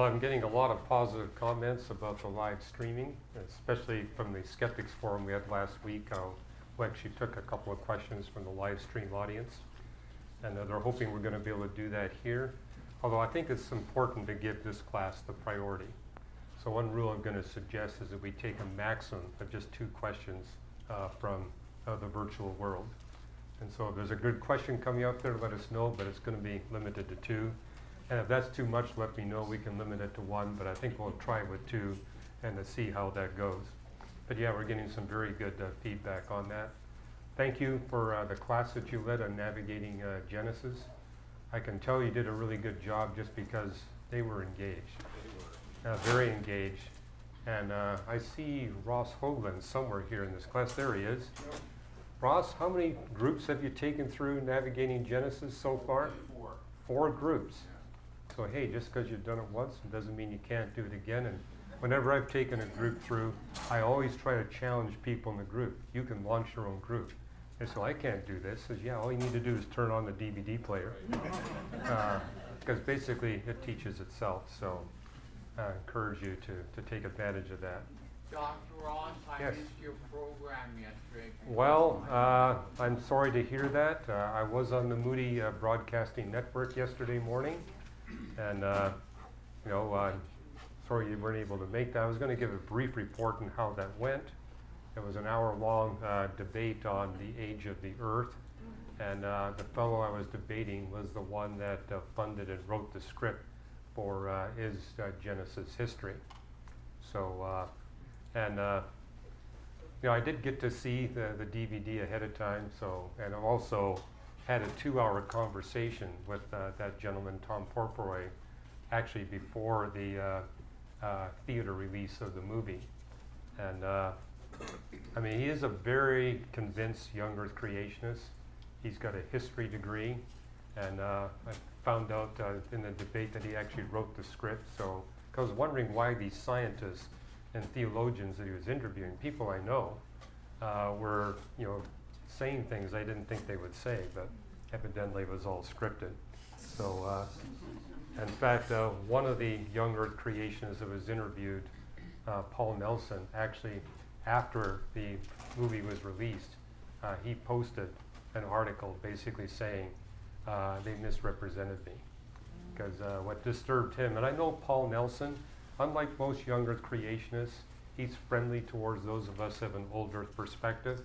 Well, I'm getting a lot of positive comments about the live streaming, especially from the Skeptics Forum we had last week. Uh, we actually took a couple of questions from the live stream audience, and uh, they're hoping we're going to be able to do that here. Although I think it's important to give this class the priority. So one rule I'm going to suggest is that we take a maximum of just two questions uh, from uh, the virtual world. And so if there's a good question coming up there, let us know, but it's going to be limited to two. And if that's too much, let me know. We can limit it to one, but I think we'll try with two and to see how that goes. But yeah, we're getting some very good uh, feedback on that. Thank you for uh, the class that you led on navigating uh, Genesis. I can tell you did a really good job just because they were engaged, uh, very engaged. And uh, I see Ross Hoagland somewhere here in this class. There he is. Ross, how many groups have you taken through navigating Genesis so far? Four. Four groups. So hey, just because you've done it once doesn't mean you can't do it again. And whenever I've taken a group through, I always try to challenge people in the group. You can launch your own group. And so I can't do this. Says, yeah, all you need to do is turn on the DVD player. Because uh, basically it teaches itself. So I encourage you to, to take advantage of that. Dr. Ross, I Yes. missed your program yesterday. Well, uh, I'm sorry to hear that. Uh, I was on the Moody uh, Broadcasting Network yesterday morning, and uh, you know, uh, sorry you weren't able to make that. I was going to give a brief report on how that went. It was an hour-long uh, debate on the age of the Earth, and uh, the fellow I was debating was the one that uh, funded and wrote the script for uh, his uh, Genesis history. So, uh, and uh, you know, I did get to see the, the DVD ahead of time, so, and I've also had a two-hour conversation with uh, that gentleman, Tom Purifoy, actually before the theater release of the movie. And I mean, he is a very convinced young Earth creationist. He's got a history degree, and uh, found out uh, in the debate that he actually wrote the script. So I was wondering why these scientists and theologians that he was interviewing, people I know, uh, were you know saying things I didn't think they would say, but evidently it was all scripted. So, uh, in fact, uh, one of the young Earth creationists that was interviewed, uh, Paul Nelson, actually after the movie was released, uh, he posted an article basically saying uh, they misrepresented me. Because uh, what disturbed him, and I know Paul Nelson, unlike most young Earth creationists, he's friendly towards those of us have an old Earth perspective.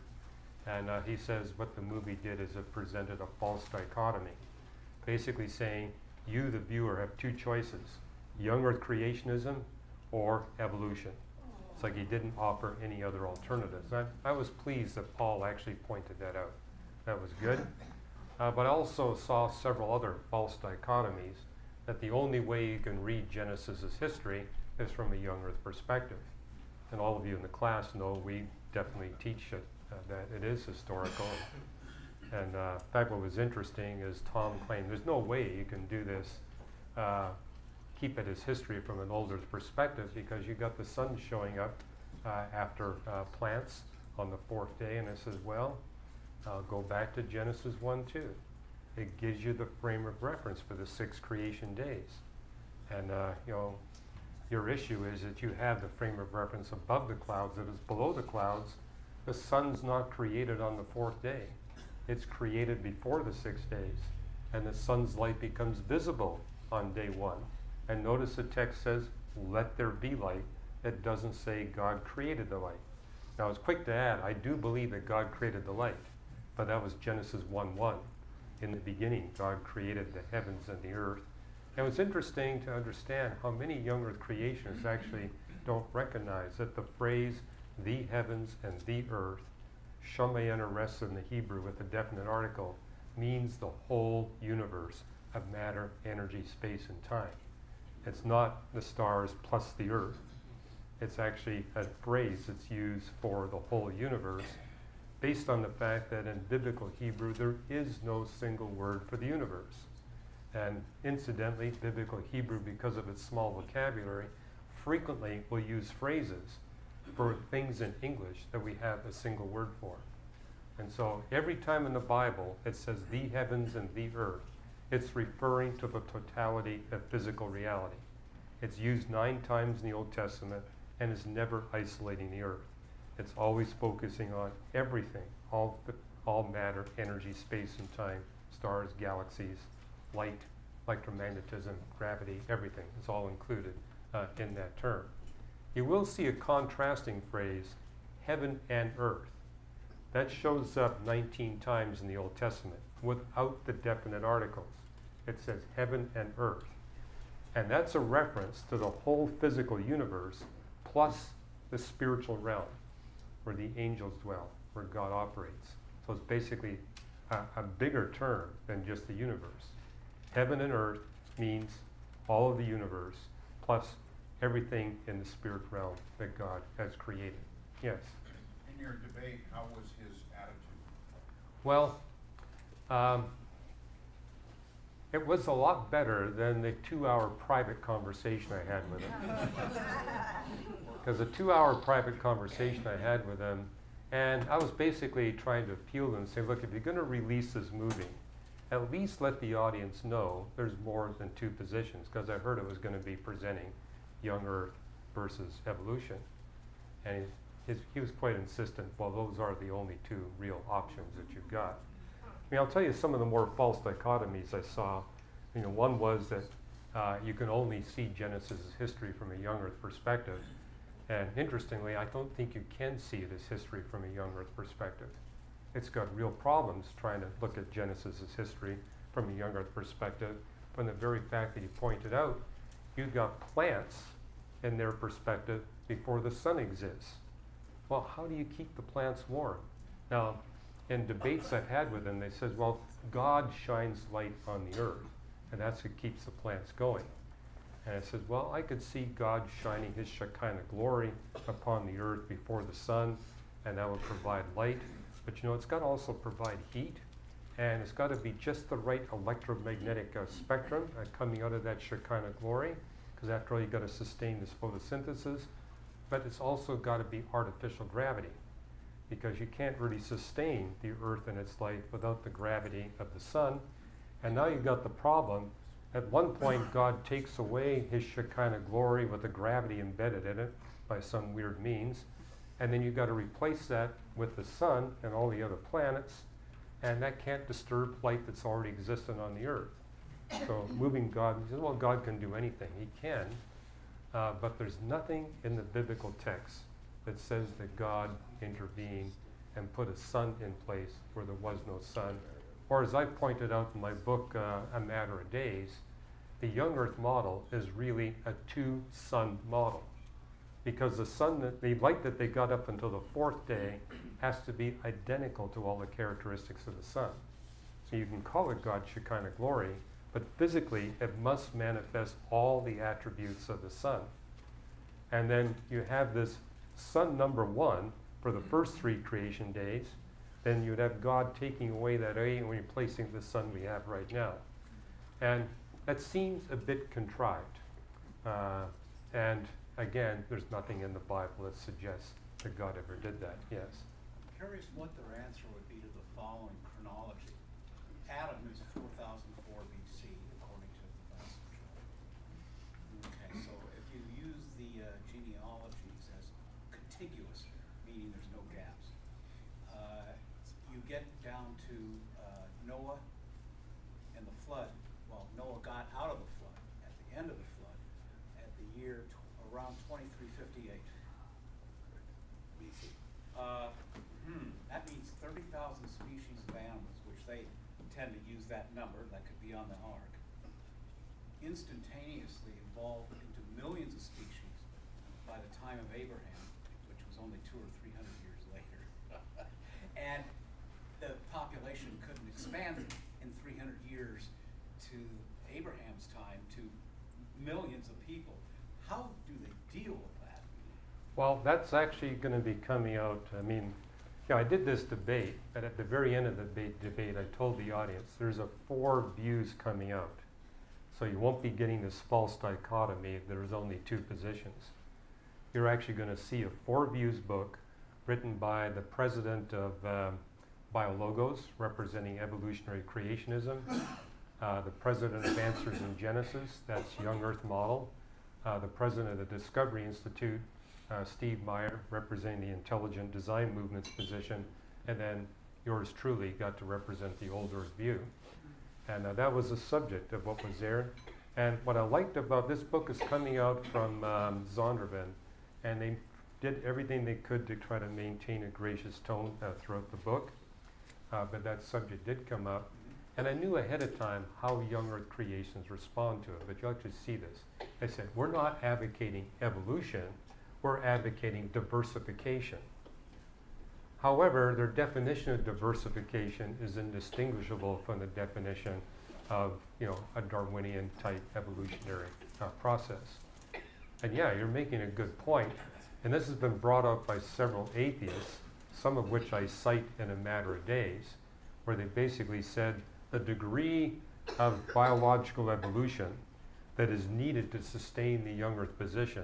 And uh, he says what the movie did is it presented a false dichotomy. Basically saying, you, the viewer, have two choices young Earth creationism or evolution. It's like he didn't offer any other alternatives. I, I was pleased that Paul actually pointed that out. That was good. Uh, but I also saw several other false dichotomies that the only way you can read Genesis's history is from a young Earth perspective. And all of you in the class know we definitely teach it, uh, that it is historical. And uh, in fact, what was interesting is Tom claimed there's no way you can do this, uh, keep it as history from an older perspective because you got the sun showing up uh, after uh, plants on the fourth day. And I says, well, uh, go back to Genesis 1 2. It gives you the frame of reference for the six creation days. And, uh, you know, your issue is that you have the frame of reference above the clouds that is below the clouds. The sun's not created on the fourth day. It's created before the six days. And the sun's light becomes visible on day one. And notice the text says, let there be light. It doesn't say God created the light. Now, it's quick to add, I do believe that God created the light. But that was Genesis 1 1. In the beginning, God created the heavens and the earth. And it's interesting to understand how many young earth creationists actually don't recognize that the phrase the heavens and the earth, Shamayana rests in the Hebrew with a definite article, means the whole universe of matter, energy, space, and time. It's not the stars plus the earth. It's actually a phrase that's used for the whole universe based on the fact that in biblical Hebrew there is no single word for the universe. And incidentally, biblical Hebrew, because of its small vocabulary, frequently will use phrases for things in English that we have a single word for. And so every time in the Bible it says the heavens and the earth, it's referring to the totality of physical reality. It's used nine times in the Old Testament and is never isolating the earth. It's always focusing on everything, all, all matter, energy, space and time, stars, galaxies, light, electromagnetism, gravity, everything. It's all included uh, in that term. You will see a contrasting phrase, heaven and earth. That shows up 19 times in the Old Testament without the definite articles. It says heaven and earth. And that's a reference to the whole physical universe plus the spiritual realm where the angels dwell, where God operates. So it's basically a, a bigger term than just the universe. Heaven and earth means all of the universe plus everything in the spirit realm that God has created. Yes? In your debate, how was his attitude? Well, um, it was a lot better than the two hour private conversation I had with him. Because a two hour private conversation I had with him, and I was basically trying to appeal to and say, look, if you're going to release this movie, at least let the audience know there's more than two positions, because I heard it was going to be presenting young Earth versus evolution. And his, he was quite insistent, well, those are the only two real options that you've got. I mean, I'll tell you some of the more false dichotomies I saw. You know, one was that uh, you can only see Genesis' history from a young Earth perspective. And interestingly, I don't think you can see as history from a young Earth perspective. It's got real problems trying to look at Genesis' history from a young Earth perspective, from the very fact that you pointed out, you've got plants in their perspective before the sun exists. Well, how do you keep the plants warm? Now, in debates I've had with them, they said, well, God shines light on the earth, and that's what keeps the plants going. And I said, well, I could see God shining his Shekinah glory upon the earth before the sun, and that would provide light. But you know, it's got to also provide heat, and it's got to be just the right electromagnetic uh, spectrum uh, coming out of that Shekinah glory, because after all, you've got to sustain this photosynthesis. But it's also got to be artificial gravity, because you can't really sustain the earth and its life without the gravity of the sun. And now you've got the problem at one point, God takes away his Shekinah glory with the gravity embedded in it by some weird means. And then you've got to replace that with the sun and all the other planets. And that can't disturb light that's already existing on the earth. So moving God, he says, well, God can do anything. He can. Uh, but there's nothing in the biblical text that says that God intervened and put a sun in place where there was no sun. Or as I pointed out in my book, uh, A Matter of Days, the young Earth model is really a two sun model because the sun that the light that they got up until the fourth day has to be identical to all the characteristics of the sun. So you can call it God's Shekinah glory, but physically it must manifest all the attributes of the sun. And then you have this sun number one for the first three creation days. Then you'd have God taking away that A and replacing the sun we have right now. And that seems a bit contrived. Uh, and again, there's nothing in the Bible that suggests that God ever did that. Yes? I'm curious what their answer would be to the following chronology. Adam is 4004 BC, according to the Vast Okay, so if you use the uh, genealogies as contiguous, meaning there's no gaps, uh, you get down to uh, Noah and the flood Noah got out of the flood, at the end of the flood, at the year tw- around 2358 BC. Uh, hmm, that means 30,000 species of animals, which they tend to use that number, that could be on the ark, instantaneously evolved into millions of species by the time of Abraham, which was only two or three hundred years later. and the population couldn't expand in 300 years to Abraham's time to millions of people. How do they deal with that? Well, that's actually going to be coming out. I mean, yeah, I did this debate, but at the very end of the debate, debate, I told the audience there's a four views coming out. So you won't be getting this false dichotomy if there's only two positions. you're actually going to see a Four Views book written by the president of um, BioLogos, representing evolutionary creationism, uh, the president of Answers in Genesis, that's Young Earth Model, uh, the president of the Discovery Institute, uh, Steve Meyer, representing the intelligent design movement's position, and then yours truly got to represent the old Earth view. And uh, that was the subject of what was there. And what I liked about this book is coming out from um, Zondervan, and they did everything they could to try to maintain a gracious tone uh, throughout the book. Uh, but that subject did come up. And I knew ahead of time how young Earth creations respond to it, but you actually see this. I said, we're not advocating evolution, we're advocating diversification. However, their definition of diversification is indistinguishable from the definition of, you know, a Darwinian type evolutionary uh, process. And yeah, you're making a good point. and this has been brought up by several atheists, some of which I cite in a matter of days, where they basically said the degree of biological evolution that is needed to sustain the young Earth position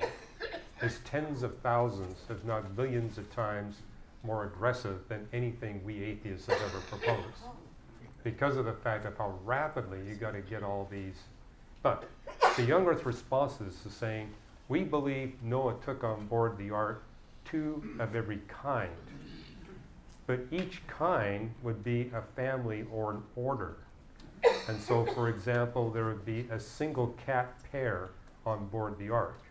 is tens of thousands, if not billions of times more aggressive than anything we atheists have ever proposed. Because of the fact of how rapidly you got to get all these. But the young Earth responses is saying, we believe Noah took on board the ark two of every kind. But each kind would be a family or an order. And so, for example, there would be a single cat pair on board the ark.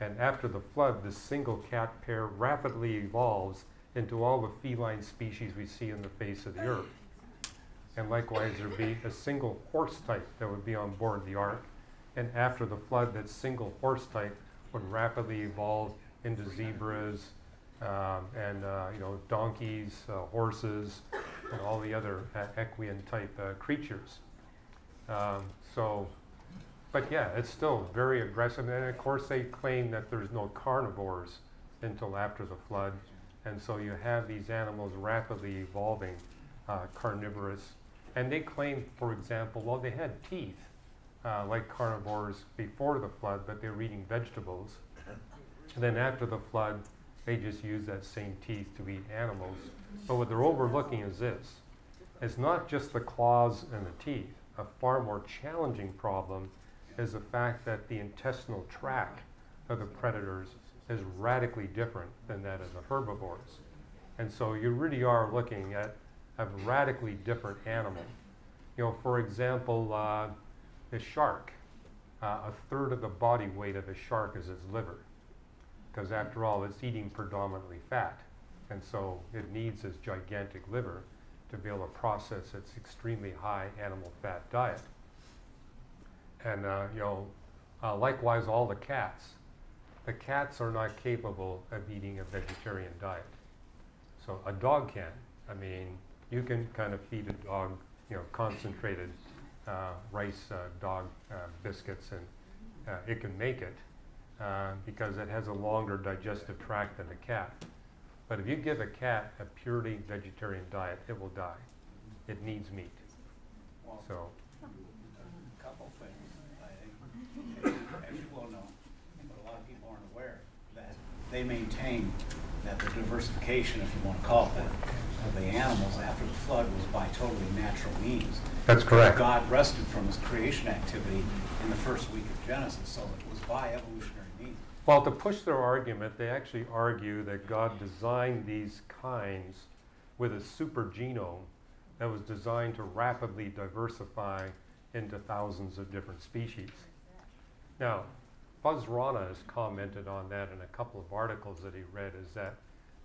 And after the flood, the single cat pair rapidly evolves into all the feline species we see on the face of the earth. And likewise, there would be a single horse type that would be on board the ark. And after the flood, that single horse type would rapidly evolve into zebras um, and uh, you know donkeys, uh, horses, and all the other uh, equine type creatures. Um, so, but yeah, it's still very aggressive. And of course, they claim that there's no carnivores until after the flood. And so you have these animals rapidly evolving uh, carnivorous. And they claim, for example, well, they had teeth uh, like carnivores before the flood, but they were eating vegetables. And then after the flood, they just used that same teeth to eat animals. But what they're overlooking is this it's not just the claws and the teeth. A far more challenging problem is the fact that the intestinal tract of the predators is radically different than that of the herbivores. And so you really are looking at a radically different animal. You know, for example, uh, the shark, uh, a third of the body weight of a shark is its liver. Because after all, it's eating predominantly fat. And so it needs this gigantic liver to be able to process its extremely high animal fat diet. And, uh, you know, uh, likewise, all the cats the cats are not capable of eating a vegetarian diet. So a dog can. I mean, you can kind of feed a dog, you know, concentrated uh, rice uh, dog uh, biscuits, and uh, it can make it uh, because it has a longer digestive tract than a cat. But if you give a cat a purely vegetarian diet, it will die. It needs meat. So, a couple things, I think, as you well know, but a lot of people aren't aware, that they maintain that the diversification, if you want to call it that, of the animals after the flood was by totally natural means. That's correct. God rested from his creation activity in the first week of Genesis, so it was by evolutionary means. Well, to push their argument, they actually argue that God designed these kinds with a super genome that was designed to rapidly diversify into thousands of different species. Now, Fuz Rana has commented on that in a couple of articles that he read, is that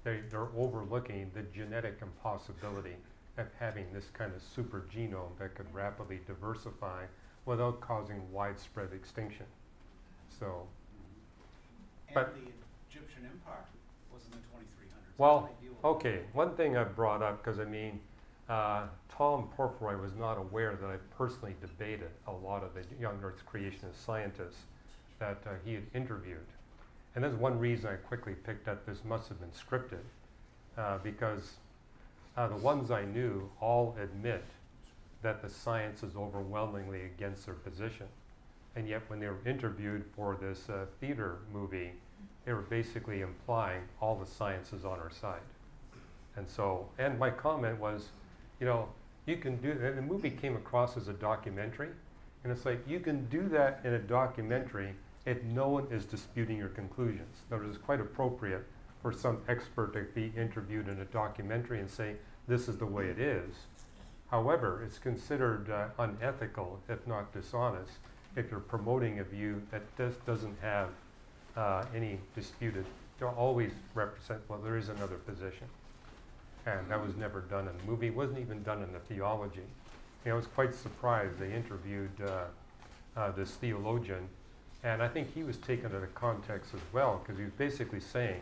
they, they're overlooking the genetic impossibility of having this kind of super genome that could rapidly diversify without causing widespread extinction. So, And But- the Egyptian Empire was in the twenty-three hundreds. Well, okay, one thing I brought up, because I mean, uh, Tom Purifoy was not aware that I personally debated a lot of the young Earth creationist scientists that uh, he had interviewed. And that's one reason I quickly picked up this must have been scripted, uh, because uh, the ones I knew all admit that the science is overwhelmingly against their position. And yet, when they were interviewed for this uh, theater movie, they were basically implying all the science is on our side. And so, and my comment was, you know, you can do, and the movie came across as a documentary, and it's like, you can do that in a documentary if no one is disputing your conclusions. Now, it is quite appropriate for some expert to be interviewed in a documentary and say, this is the way it is. However, it's considered uh, unethical, if not dishonest, if you're promoting a view that just doesn't have uh, any disputed, to always represent, well, there is another position. And that was never done in the movie, It wasn't even done in the theology. You know, I was quite surprised, they interviewed uh, uh, this theologian, and I think he was taken out of context as well, because he was basically saying,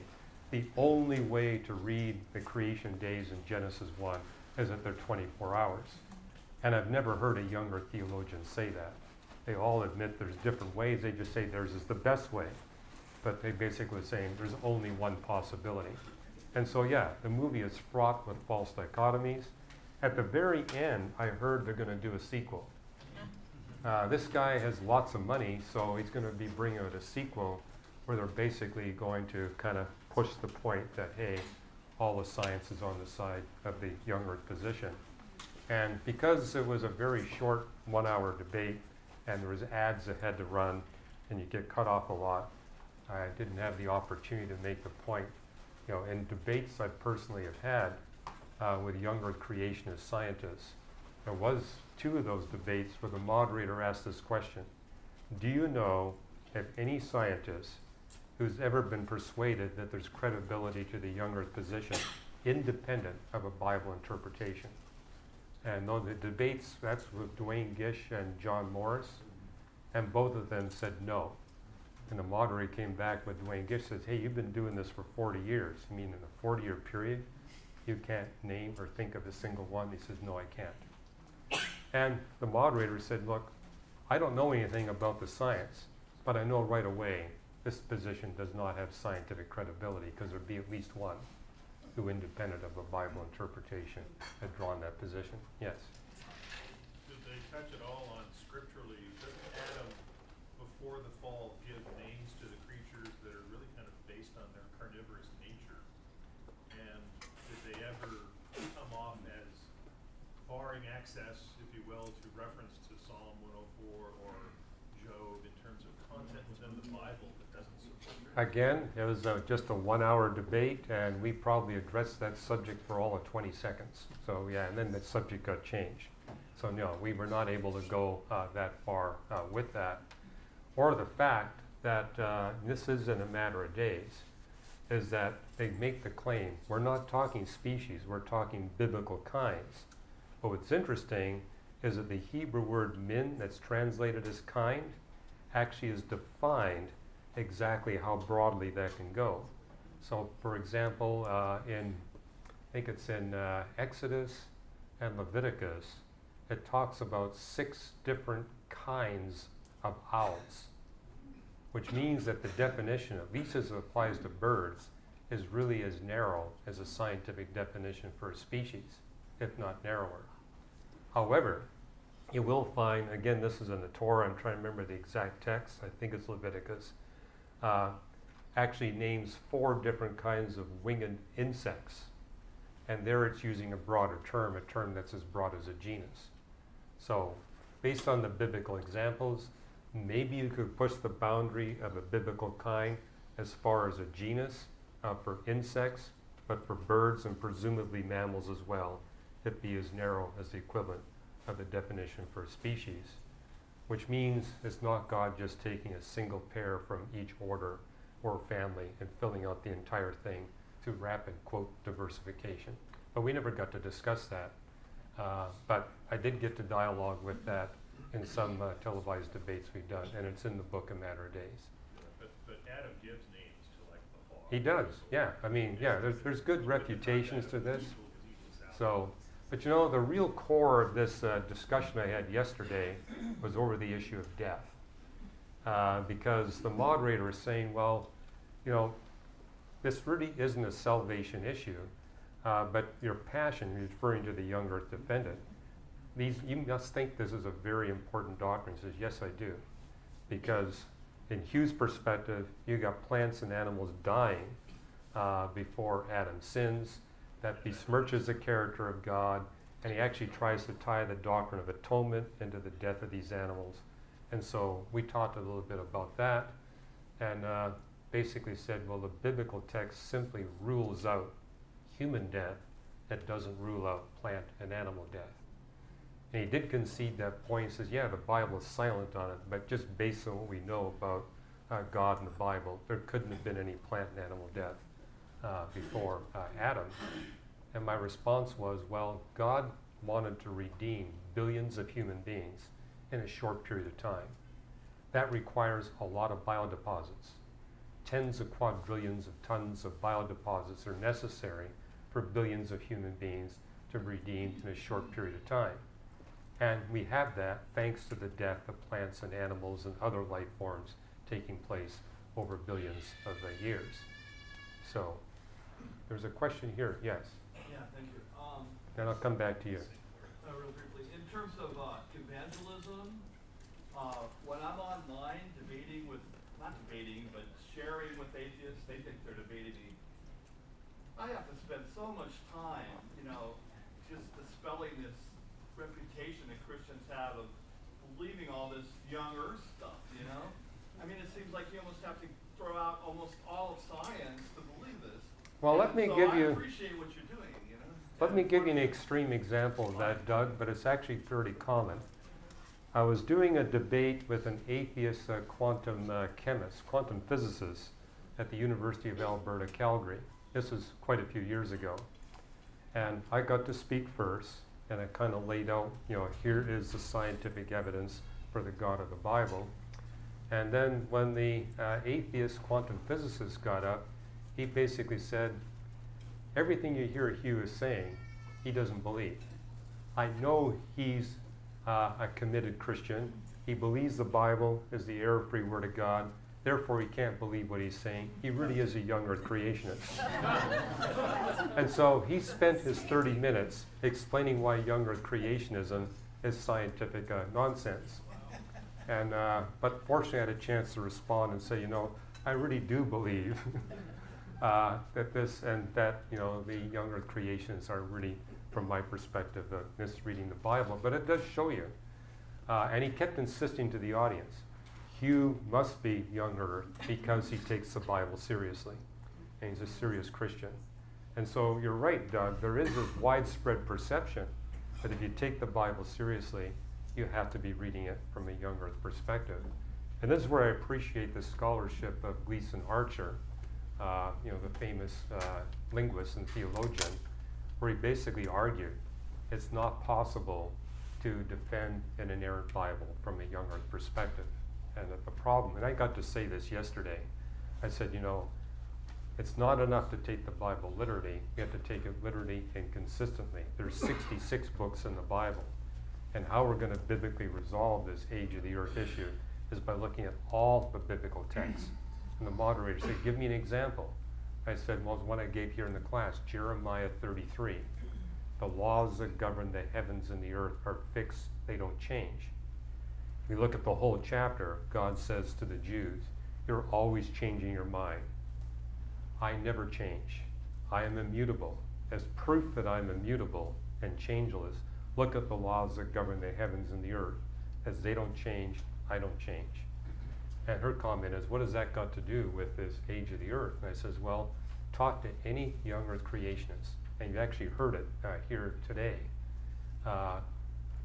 the only way to read the creation days in Genesis 1 is that they're 24 hours. And I've never heard a younger theologian say that. They all admit there's different ways, they just say theirs is the best way. But they basically saying there's only one possibility. And so, yeah, the movie is fraught with false dichotomies. At the very end, I heard they're going to do a sequel. Uh, this guy has lots of money, so he's going to be bringing out a sequel where they're basically going to kind of push the point that, hey, all the science is on the side of the young earth position. And because it was a very short one hour debate and there was ads that had to run and you get cut off a lot, I didn't have the opportunity to make the point. You know, in debates I personally have had uh, with young earth creationist scientists, there was two of those debates where the moderator asked this question. Do you know if any scientist who's ever been persuaded that there's credibility to the young earth position independent of a Bible interpretation. And though the debates, that's with Duane Gish and John Morris, and both of them said no. And the moderator came back with Duane Gish says, hey, you've been doing this for 40 years. I mean, in a 40 year period, you can't name or think of a single one. He says, no, I can't. And the moderator said, look, I don't know anything about the science, but I know right away this position does not have scientific credibility because there'd be at least one who, independent of a Bible interpretation, had drawn that position. Yes. Did they touch at all on scripturally, doesn't Adam, before the fall, give names to the creatures that are really kind of based on their carnivorous nature? And did they ever come off as barring access, if you will, to reference to Psalm one oh four or Job in terms of content within the Bible that doesn't support their? Again, it was uh, just a one-hour debate, and we probably addressed that subject for all of 20 seconds. So yeah, and then the subject got changed. So no, we were not able to go uh, that far uh, with that. Or the fact that uh, this isn't a matter of days, is that they make the claim, we're not talking species, we're talking biblical kinds. But what's interesting is that the Hebrew word min, that's translated as kind, actually is defined exactly how broadly that can go. So, for example, uh, in I think it's in uh, Exodus and Leviticus, it talks about six different kinds of owls, which means that the definition, at least as it applies to birds, is really as narrow as a scientific definition for a species, if not narrower. However, you will find, again, this is in the Torah, I'm trying to remember the exact text, I think it's Leviticus, uh, actually names four different kinds of winged insects. And there it's using a broader term, a term that's as broad as a genus. So, based on the biblical examples, maybe you could push the boundary of a biblical kind as far as a genus uh, for insects, but for birds and presumably mammals as well, it be as narrow as the equivalent of the definition for a species, which means it's not God just taking a single pair from each order or family and filling out the entire thing through rapid, quote, diversification. But we never got to discuss that. Uh, but I did get to dialogue with that in some uh, televised debates we've done, and it's in the book A Matter of Days. But, but Adam gives names to like the. He does, yeah. I mean, yeah, there's, there's good refutations to this. So, but you know, the real core of this uh, discussion I had yesterday was over the issue of death. Uh, because the moderator is saying, well, you know, this really isn't a salvation issue, uh, but your passion, referring to the young earth defendant, these, you must think this is a very important doctrine. He says, yes, I do. Because in Hugh's perspective, you got plants and animals dying uh, before Adam sins. That besmirches the character of God, and he actually tries to tie the doctrine of atonement into the death of these animals. And so we talked a little bit about that, and uh, basically said, well, the biblical text simply rules out human death, it doesn't rule out plant and animal death. And he did concede that point. He says, yeah, the Bible is silent on it, but just based on what we know about uh, God and the Bible, there couldn't have been any plant and animal death uh, before uh, Adam. And my response was, well, God wanted to redeem billions of human beings in a short period of time. That requires a lot of biodeposits. Tens of quadrillions of tons of biodeposits are necessary for billions of human beings to be redeemed in a short period of time. And we have that thanks to the death of plants and animals and other life forms taking place over billions of years. So, there's a question here, yes. Yeah, thank you. Um, Then I'll come back to you. uh, real briefly, in terms of, uh, evangelism, uh, when I'm online debating with, not debating, but sharing with atheists, they think they're debating me. I have to spend so much time, you know, just dispelling this reputation that Christians have of believing all this young earth stuff, you know? I mean, it seems like you almost have to throw out almost all of science to. Well, let me so give I you, appreciate what you're doing, you know? let me give you an extreme example of that, Doug, but it's actually fairly common. I was doing a debate with an atheist uh, quantum uh, chemist, quantum physicist at the University of Alberta, Calgary. This was quite a few years ago. And I got to speak first, and I kind of laid out, you know, here is the scientific evidence for the God of the Bible. And then when the uh, atheist quantum physicist got up, he basically said, everything you hear Hugh is saying, he doesn't believe. I know he's uh, a committed Christian. He believes the Bible is the error-free Word of God. Therefore, he can't believe what he's saying. He really is a young Earth creationist. and so he spent his 30 minutes explaining why young Earth creationism is scientific uh, nonsense. And uh, but fortunately, I had a chance to respond and say, you know, I really do believe uh, that this and that, you know, the young Earth creationists are really, from my perspective, uh, misreading the Bible. But it does show you. Uh, and he kept insisting to the audience, Hugh must be young Earth because he takes the Bible seriously, and he's a serious Christian. And so you're right, Doug. There is this widespread perception that if you take the Bible seriously, you have to be reading it from a young Earth perspective. And this is where I appreciate the scholarship of Gleason Archer, uh, you know, the famous uh, linguist and theologian, where he basically argued it's not possible to defend an inerrant Bible from a young Earth perspective. And that the problem, and I got to say this yesterday, I said, you know, it's not enough to take the Bible literally, you have to take it literally and consistently. There's 66 books in the Bible. And how we're going to biblically resolve this age of the earth issue is by looking at all the biblical texts. And the moderator said, Give me an example. I said, Well, it's one I gave here in the class Jeremiah 33. The laws that govern the heavens and the earth are fixed, they don't change. If we look at the whole chapter, God says to the Jews, You're always changing your mind. I never change. I am immutable. As proof that I'm immutable and changeless, look at the laws that govern the heavens and the earth. As they don't change, I don't change. And her comment is, what has that got to do with this age of the earth? And I says, well, talk to any young earth creationist, and you've actually heard it uh, here today. Uh,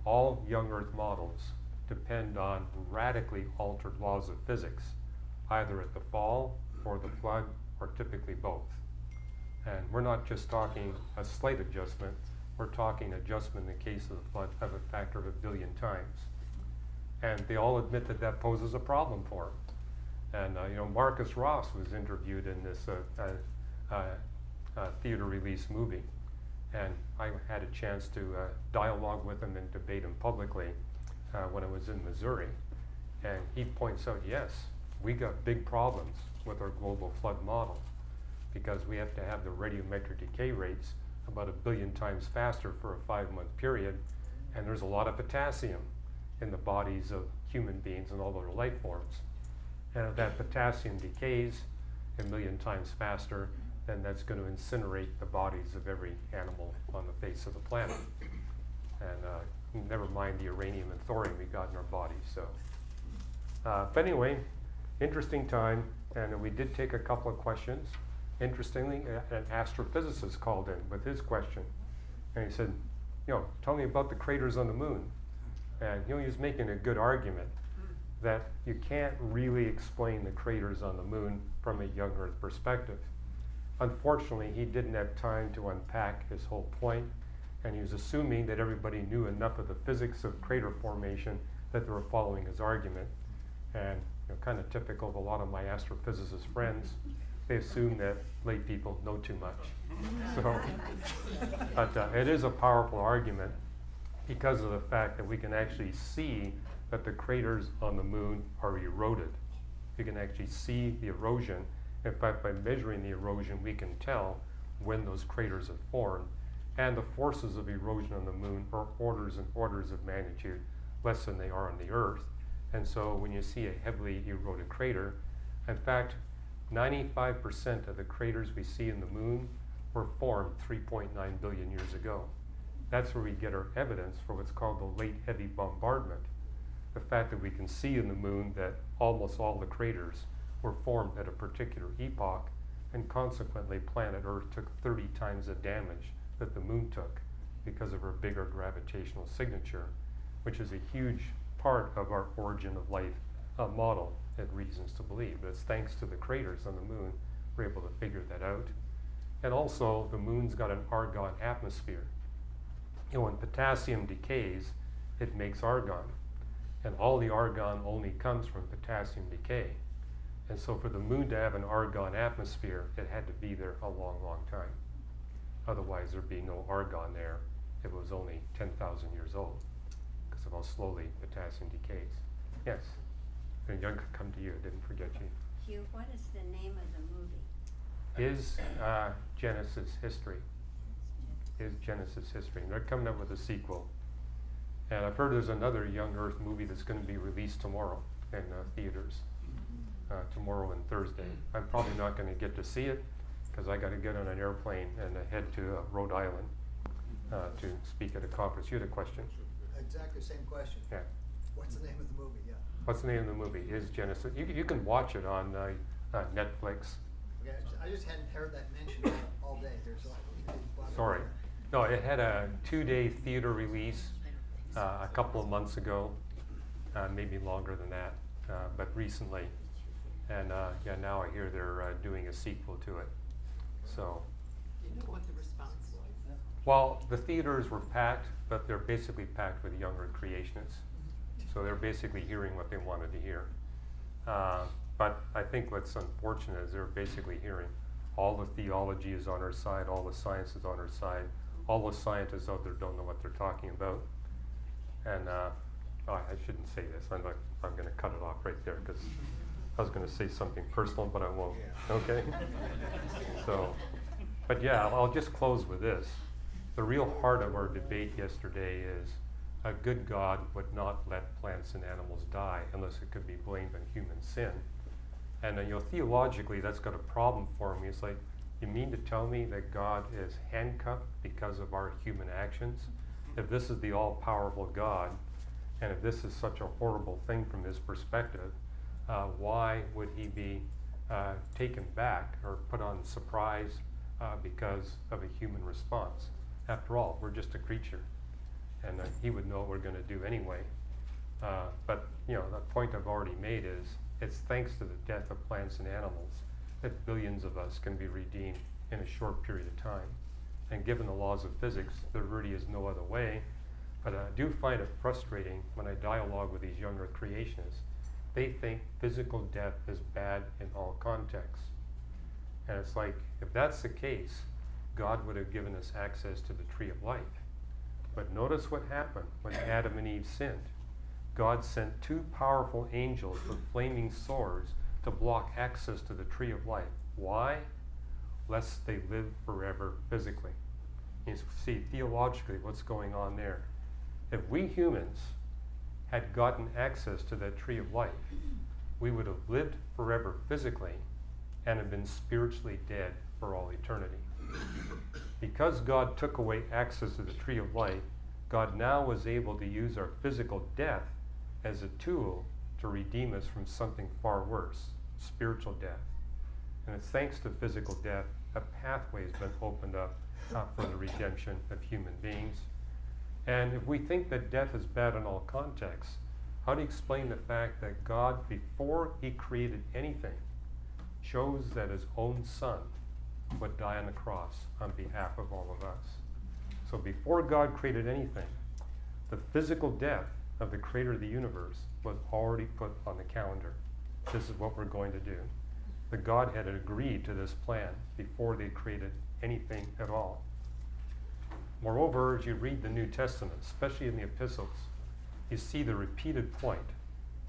all young earth models depend on radically altered laws of physics, either at the fall or the flood, or typically both. And we're not just talking a slight adjustment, we're talking adjustment in the case of the flood of a factor of a billion times. And they all admit that that poses a problem for them. And, uh, you know, Marcus Ross was interviewed in this uh, uh, uh, theater release movie. And I had a chance to dialogue with him and debate him publicly when I was in Missouri. And he points out, yes, we got big problems with our global flood model because we have to have the radiometric decay rates about a billion times faster for a five month period. And there's a lot of potassium in the bodies of human beings and all other life forms. And if that potassium decays a million times faster, then that's going to incinerate the bodies of every animal on the face of the planet. And uh, never mind the uranium and thorium we got in our bodies. So, uh, but anyway, interesting time, and we did take a couple of questions. Interestingly, an astrophysicist called in with his question, and he said, "You know, tell me about the craters on the moon." And he was making a good argument that you can't really explain the craters on the moon from a young Earth perspective. Unfortunately, he didn't have time to unpack his whole point, and he was assuming that everybody knew enough of the physics of crater formation that they were following his argument. And you know, kind of typical of a lot of my astrophysicist friends, they assume that lay people know too much. So, but uh, it is a powerful argument because of the fact that we can actually see that the craters on the moon are eroded. You can actually see the erosion. In fact, by measuring the erosion, we can tell when those craters have formed. And the forces of erosion on the moon are orders and orders of magnitude less than they are on the Earth. And so when you see a heavily eroded crater, in fact, 95% of the craters we see in the moon were formed 3.9 billion years ago. That's where we get our evidence for what's called the late heavy bombardment. The fact that we can see in the moon that almost all the craters were formed at a particular epoch, and consequently, planet Earth took 30 times the damage that the moon took because of her bigger gravitational signature, which is a huge part of our origin of life uh, model and reasons to believe. But it's thanks to the craters on the moon we're able to figure that out. And also, the moon's got an argon atmosphere. You know, when potassium decays, it makes argon. And all the argon only comes from potassium decay. And so, for the moon to have an argon atmosphere, it had to be there a long, long time. Otherwise, there'd be no argon there if it was only 10,000 years old, because of how slowly potassium decays. Yes? And Young could come to you, didn't forget you. Hugh, what is the name of the movie? Is uh, Genesis history? Is Genesis history? And they're coming up with a sequel. And I've heard there's another Young Earth movie that's going to be released tomorrow in uh, theaters. Uh, tomorrow and Thursday. I'm probably not going to get to see it because I got to get on an airplane and uh, head to uh, Rhode Island uh, to speak at a conference. You had a question? Exactly the same question. Yeah. What's the name of the movie? Yeah. What's the name of the movie? Is Genesis? You, you can watch it on uh, uh, Netflix. Okay, I just- hadn't heard that mentioned all day. There's a lot of. Sorry. No, it had a two-day theater release uh, a couple of months ago, uh, maybe longer than that, uh, but recently. And uh, yeah, now I hear they're uh, doing a sequel to it. So, You know what the response was? well, the theaters were packed, but they're basically packed with younger creationists. So they're basically hearing what they wanted to hear. Uh, but I think what's unfortunate is they're basically hearing all the theology is on our side, all the science is on our side, all the scientists out there don't know what they're talking about. And uh, oh, I shouldn't say this. I'm, like, I'm going to cut it off right there because I was going to say something personal, but I won't. Okay? so, but yeah, I'll- I'll just close with this. The real heart of our debate yesterday is a good God would not let plants and animals die unless it could be blamed on human sin. And uh, you know, theologically, that's got a problem for me. It's like, you mean to tell me that God is handcuffed because of our human actions? If this is the all powerful God, and if this is such a horrible thing from his perspective, uh, why would he be uh, taken back or put on surprise uh, because of a human response? After all, we're just a creature, and uh, he would know what we're going to do anyway. Uh, but you know, the point I've already made is it's thanks to the death of plants and animals that billions of us can be redeemed in a short period of time. And given the laws of physics, there really is no other way. But I do find it frustrating when I dialogue with these younger creationists. They think physical death is bad in all contexts. And it's like, if that's the case, God would have given us access to the tree of life. But notice what happened when Adam and Eve sinned. God sent two powerful angels with flaming swords to block access to the tree of life. Why? Lest they live forever physically. You see theologically what's going on there. If we humans had gotten access to that tree of life, we would have lived forever physically and have been spiritually dead for all eternity. Because God took away access to the tree of life, God now was able to use our physical death as a tool to redeem us from something far worse spiritual death. And it's thanks to physical death, a pathway has been opened up uh, for the redemption of human beings. And if we think that death is bad in all contexts, how do you explain the fact that God, before He created anything, chose that His own Son would die on the cross on behalf of all of us? So before God created anything, the physical death of the creator of the universe was already put on the calendar. This is what we're going to do. The Godhead had agreed to this plan before they created anything at all. Moreover, as you read the New Testament, especially in the epistles, you see the repeated point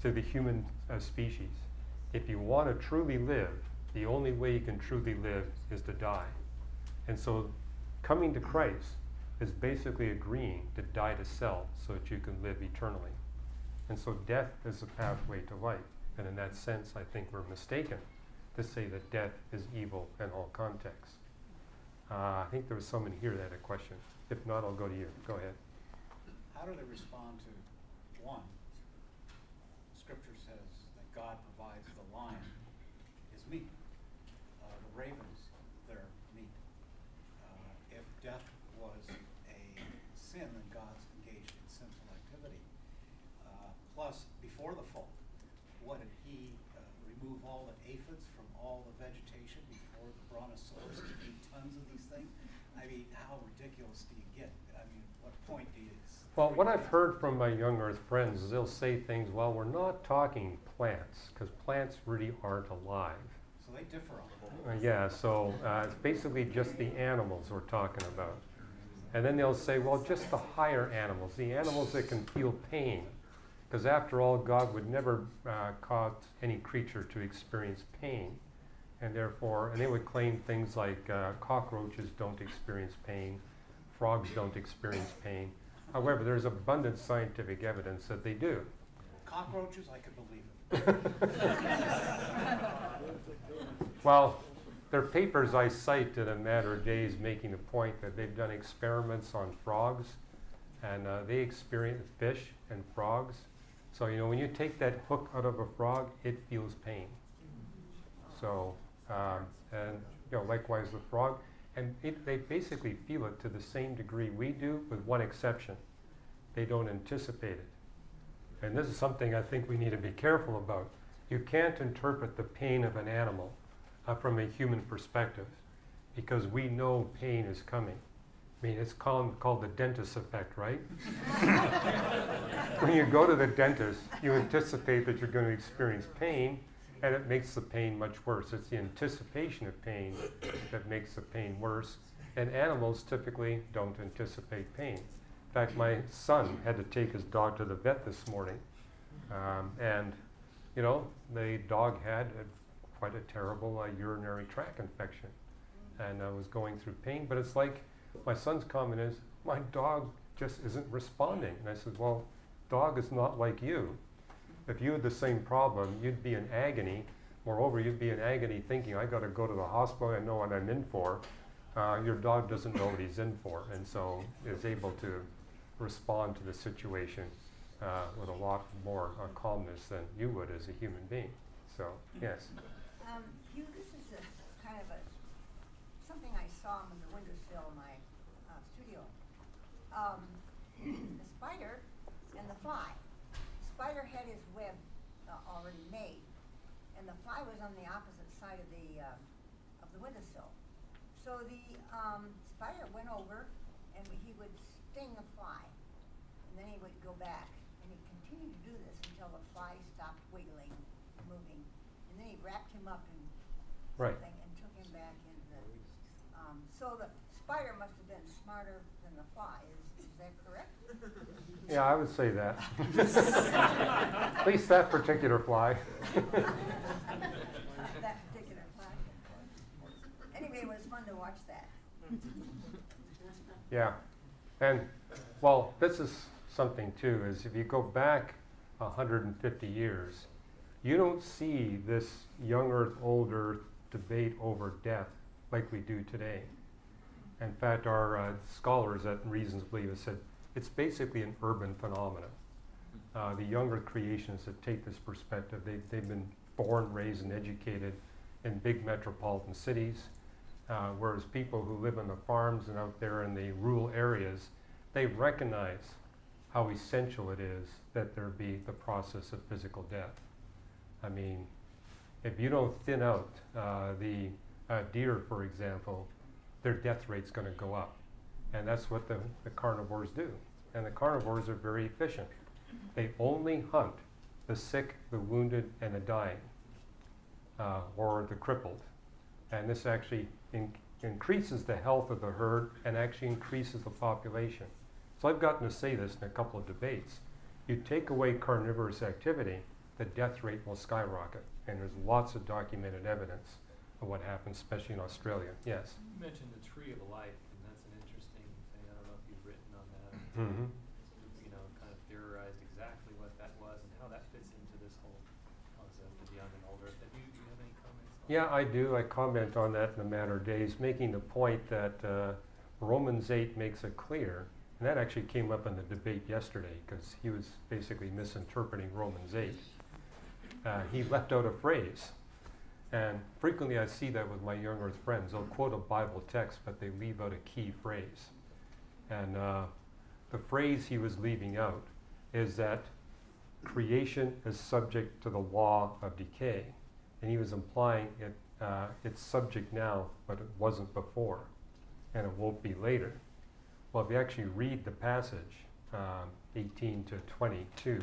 to the human uh, species. If you want to truly live, the only way you can truly live is to die. And so, coming to Christ is basically agreeing to die to self so that you can live eternally. And so, death is a pathway to life. And in that sense, I think we're mistaken to say that death is evil in all contexts. Uh, I think there was someone here that had a question. If not, I'll go to you. Go ahead. How do they respond to, one, scripture says that God provides the lion his meat, uh, the ravens their meat. Uh, if death was a sin, then God's engaged in sinful activity. Uh, plus, before the fall, what did he uh, remove all the aphids from all the vegetation before the brontosaurus could eat tons of these things? I mean, how ridiculous do you get? I mean, what point do you? s- Well, what I've heard from my young earth friends is they'll say things, well, we're not talking plants, because plants really aren't alive. So they differ on the Uh, yeah, so uh, it's basically just the animals we're talking about. And then they'll say, well, just the higher animals, the animals that can feel pain. Because after all, God would never uh, cause any creature to experience pain. And therefore, and they would claim things like uh, cockroaches don't experience pain, frogs don't experience pain. However, there's abundant scientific evidence that they do. Cockroaches, I could believe it. Well, there are papers I cite in a matter of days making the point that they've done experiments on frogs and uh, they experience fish and frogs. So, you know, when you take that hook out of a frog, it feels pain. So, um, and, you know, likewise the frog. And it, they basically feel it to the same degree we do, with one exception. They don't anticipate it. And this is something I think we need to be careful about. You can't interpret the pain of an animal uh, from a human perspective because we know pain is coming. I mean, it's called, called the dentist effect, right? when you go to the dentist, you anticipate that you're going to experience pain, and it makes the pain much worse. It's the anticipation of pain that makes the pain worse. And animals typically don't anticipate pain. In fact, my son had to take his dog to the vet this morning, um, and you know, the dog had a, quite a terrible uh, urinary tract infection, and uh, was going through pain. But it's like my son's comment is, my dog just isn't responding. And I said, well, dog is not like you. If you had the same problem, you'd be in agony. Moreover, you'd be in agony thinking, I got to go to the hospital. I know what I'm in for. Uh, your dog doesn't know what he's in for, and so is able to respond to the situation uh, with a lot more uh, calmness than you would as a human being. So, yes. Um, Hugh, this is a kind of a, something I saw on the windowsill of my uh, studio. Um, the spider and the fly. Spider had his made, and the fly was on the opposite side of the uh, of the windowsill. So the um, spider went over, and he would sting the fly, and then he would go back, and he continued to do this until the fly stopped wiggling, moving, and then he wrapped him up in Right. something and took him back in the. Um, so the spider must have been smarter than the fly. Is that correct? Yeah, I would say that. At least that particular fly. that particular fly. Anyway, it was fun to watch that. Yeah. And, well, this is something too, is if you go back 150 years, you don't see this young earth, old earth debate over death like we do today. In fact, our uh, scholars at Reasons Believe have said it's basically an urban phenomenon. Uh, the younger creationists that take this perspective, they, they've been born, raised, and educated in big metropolitan cities, uh, whereas people who live on the farms and out there in the rural areas, they recognize how essential it is that there be the process of physical death. I mean, if you don't thin out uh, the uh, deer, for example, their death rate's going to go up. And that's what the, the carnivores do. And the carnivores are very efficient. They only hunt the sick, the wounded, and the dying, uh, or the crippled. And this actually in- increases the health of the herd and actually increases the population. So I've gotten to say this in a couple of debates. You take away carnivorous activity, the death rate will skyrocket. And there's lots of documented evidence of what happens, especially in Australia. Yes? You mentioned the tree of life, and that's an interesting thing. I don't know if you've written on that. Mm-hmm. You know, kind of theorized exactly what that was and how that fits into this whole concept of young and old earth. Have you, do you have any comments on Yeah, I do. I comment on that in a matter of days, making the point that uh, Romans 8 makes it clear, and that actually came up in the debate yesterday because he was basically misinterpreting Romans 8. Uh, he left out a phrase. And frequently I see that with my young earth friends. They'll quote a Bible text, but they leave out a key phrase. And uh, the phrase he was leaving out is that creation is subject to the law of decay. And he was implying it, uh, it's subject now, but it wasn't before, and it won't be later. Well, if you actually read the passage, um, 18 to 22,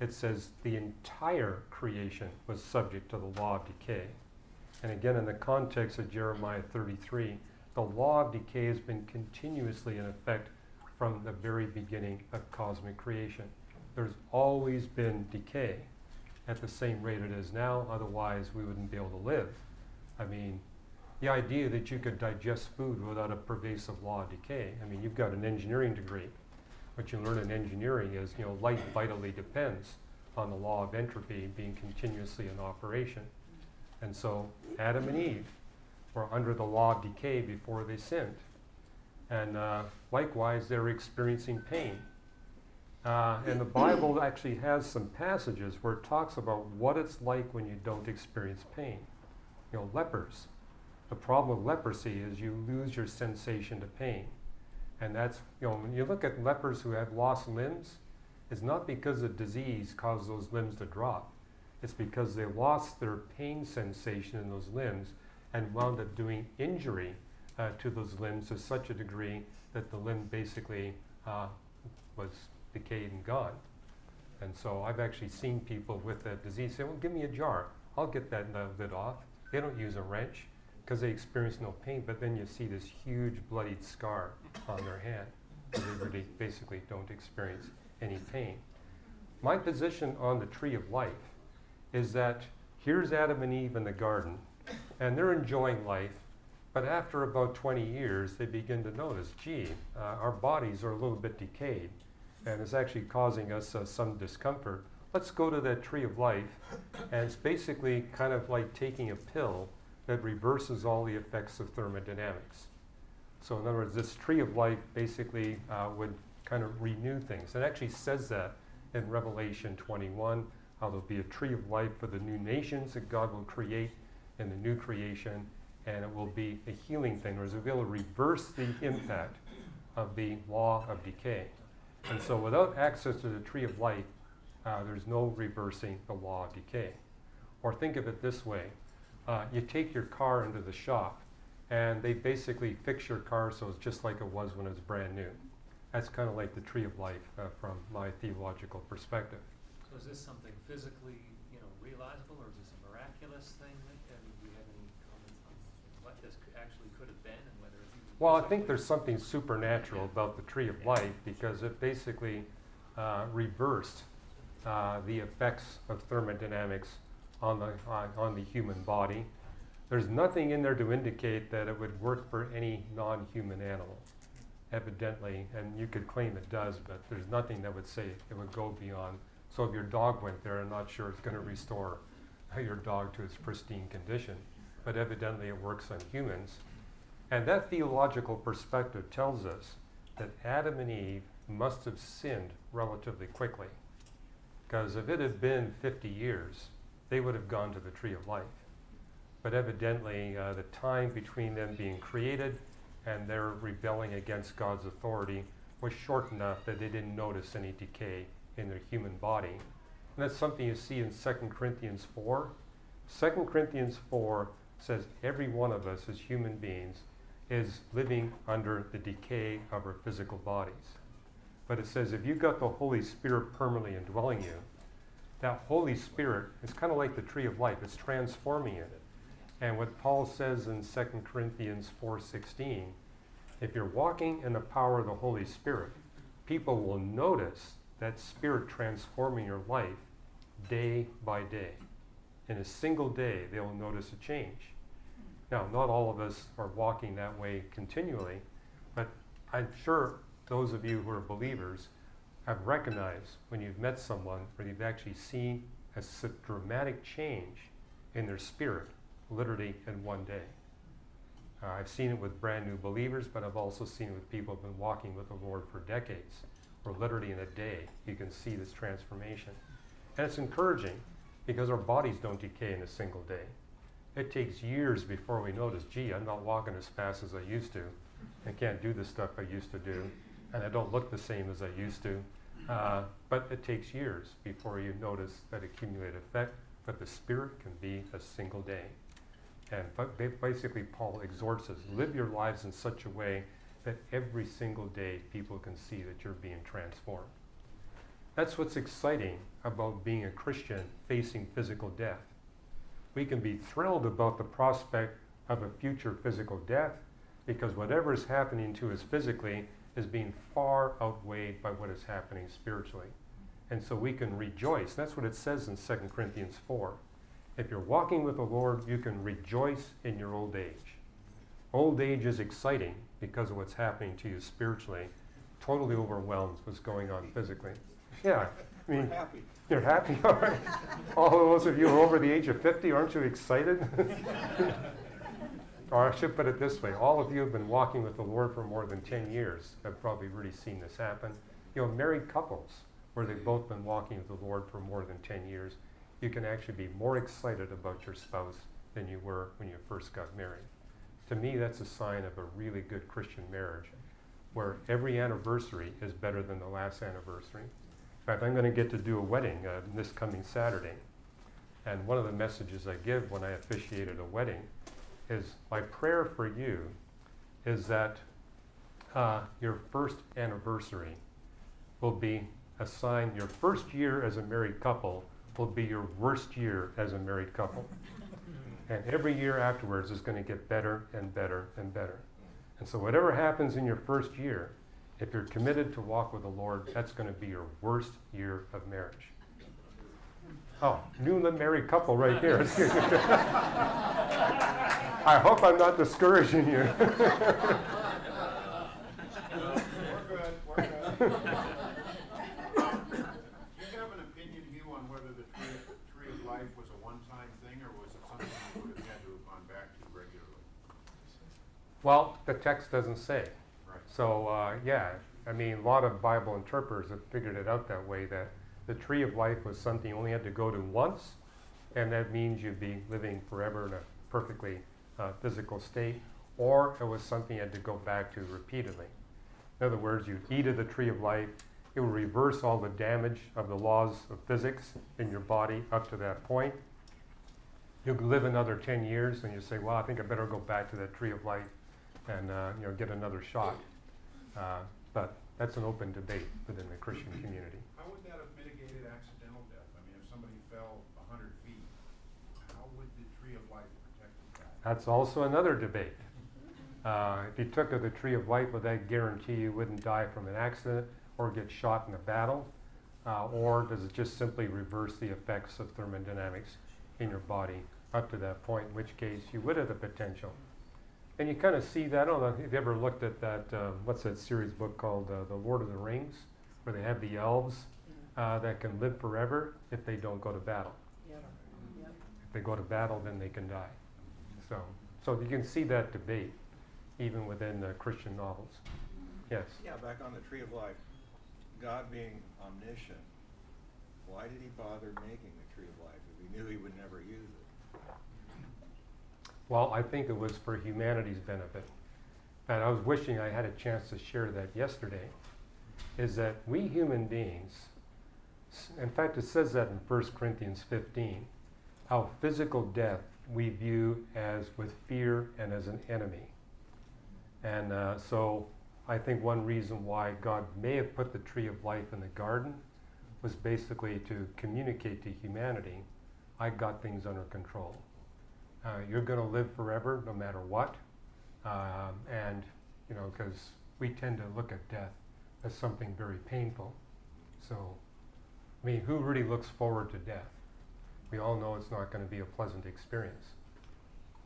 it says the entire creation was subject to the law of decay. And again, in the context of Jeremiah 33, the law of decay has been continuously in effect from the very beginning of cosmic creation. There's always been decay at the same rate it is now, otherwise, we wouldn't be able to live. I mean, the idea that you could digest food without a pervasive law of decay. I mean, you've got an engineering degree. What you learn in engineering is, you know, life vitally depends on the law of entropy being continuously in operation. And so Adam and Eve were under the law of decay before they sinned. And uh, likewise, they're experiencing pain. Uh, and the Bible actually has some passages where it talks about what it's like when you don't experience pain. You know, lepers. The problem with leprosy is you lose your sensation to pain. And that's, you know, when you look at lepers who have lost limbs, it's not because the disease caused those limbs to drop. It's because they lost their pain sensation in those limbs and wound up doing injury uh, to those limbs to such a degree that the limb basically uh, was decayed and gone. And so I've actually seen people with that disease say, well, give me a jar. I'll get that lid off. They don't use a wrench because they experience no pain, but then you see this huge bloodied scar on their hand. They really basically don't experience any pain. My position on the tree of life is that here's Adam and Eve in the garden, and they're enjoying life, but after about 20 years, they begin to notice, gee, uh, our bodies are a little bit decayed, and it's actually causing us uh, some discomfort. Let's go to that tree of life, and it's basically kind of like taking a pill that reverses all the effects of thermodynamics. So, in other words, this tree of life basically uh, would kind of renew things. It actually says that in Revelation 21, how there'll be a tree of life for the new nations that God will create in the new creation, and it will be a healing thing, or we'll be able to reverse the impact of the law of decay. And so, without access to the tree of life, uh, there's no reversing the law of decay. Or think of it this way uh, you take your car into the shop, and they basically fix your car so it's just like it was when it was brand new. That's kind of like the tree of life uh, from my theological perspective. So is this something physically, you know, realizable, or is this a miraculous thing? That, I mean, do you have any comments on what this actually could have been and whether it's even Well, I think there's something supernatural about the tree of life because it basically uh, reversed uh, the effects of thermodynamics on the, on, on the human body. There's nothing in there to indicate that it would work for any non human animal, evidently, and you could claim it does, but there's nothing that would say it would go beyond So if your dog went there, I'm not sure it's going to restore your dog to its pristine condition. But evidently it works on humans. And that theological perspective tells us that Adam and Eve must have sinned relatively quickly. Because if it had been 50 years, they would have gone to the tree of life. But evidently, uh, the time between them being created and their rebelling against God's authority was short enough that they didn't notice any decay in their human body. And that's something you see in 2 Corinthians 4. 2 Corinthians 4 says every one of us as human beings is living under the decay of our physical bodies. But it says if you've got the Holy Spirit permanently indwelling you, that Holy Spirit is kind of like the tree of life. It's transforming it. And what Paul says in 2 Corinthians 4:16, if you're walking in the power of the Holy Spirit, people will notice that spirit transforming your life day by day. In a single day, they will notice a change. Now, not all of us are walking that way continually, but I'm sure those of you who are believers have recognized when you've met someone or you've actually seen a dramatic change in their spirit, literally in one day. Uh, I've seen it with brand new believers, but I've also seen it with people who've been walking with the Lord for decades, or literally in a day you can see this transformation. And it's encouraging because our bodies don't decay in a single day. It takes years before we notice, gee, I'm not walking as fast as I used to. I can't do the stuff I used to do. And I don't look the same as I used to. Uh, but it takes years before you notice that accumulated effect. But the Spirit can be a single day. And basically, Paul exhorts us live your lives in such a way that every single day people can see that you're being transformed. That's what's exciting about being a Christian facing physical death. We can be thrilled about the prospect of a future physical death because whatever is happening to us physically is being far outweighed by what is happening spiritually. And so we can rejoice. That's what it says in 2 Corinthians 4. If you're walking with the Lord, you can rejoice in your old age. Old age is exciting because of what's happening to you spiritually. Totally overwhelms what's going on physically. Yeah, I mean, happy. you're happy, all right? All those of you who are over the age of 50, aren't you excited? or I should put it this way all of you have been walking with the Lord for more than 10 years have probably really seen this happen. You know, married couples where they've both been walking with the Lord for more than 10 years, you can actually be more excited about your spouse than you were when you first got married. To me, that's a sign of a really good Christian marriage where every anniversary is better than the last anniversary. In fact, I'm going to get to do a wedding uh, this coming Saturday. And one of the messages I give when I officiated a wedding is my prayer for you is that uh, your first anniversary will be a sign, your first year as a married couple will be your worst year as a married couple. and every year afterwards is going to get better and better and better. And so, whatever happens in your first year, if you're committed to walk with the Lord, that's going to be your worst year of marriage. Oh, newly married couple right here. I hope I'm not discouraging you. We're good, we're good. Do you have an opinion, Hugh, on whether the tree, tree of life was a one-time thing, or was it something you would have had to have back to regularly? well, the text doesn't say. Right. So, uh, yeah, I mean, a lot of Bible interpreters have figured it out that way that the tree of life was something you only had to go to once, and that means you'd be living forever in a perfectly uh, physical state, or it was something you had to go back to repeatedly. In other words, you eat of the tree of life, it will reverse all the damage of the laws of physics in your body up to that point. You'll live another 10 years, and you say, well, I think I better go back to that tree of life and uh, you know, get another shot. Uh, but that's an open debate within the Christian community. How would that have mitigated accidental death? I mean, if somebody fell a hundred feet, how would the tree of life protect that? That's also another debate. Uh, if you took of the tree of life, would that guarantee you wouldn't die from an accident or get shot in a battle? Uh, or does it just simply reverse the effects of thermodynamics in your body up to that point, in which case you would have the potential? And you kind of see that. I don't know if you ever looked at that, um, what's that series book called, uh, The Lord of the Rings, where they have the elves uh, that can live forever if they don't go to battle. Yep, yep. If they go to battle, then they can die. So, so you can see that debate even within the Christian novels. Mm-hmm. Yes. Yeah, back on the tree of life, God being omniscient, why did he bother making the tree of life if he knew he would never use it? Well, I think it was for humanity's benefit. And I was wishing I had a chance to share that yesterday. Is that we human beings, in fact, it says that in 1 Corinthians 15, how physical death we view as with fear and as an enemy. And uh, so I think one reason why God may have put the tree of life in the garden was basically to communicate to humanity I got things under control. Uh, you're going to live forever no matter what. Um, and, you know, because we tend to look at death as something very painful. So, I mean, who really looks forward to death? We all know it's not going to be a pleasant experience.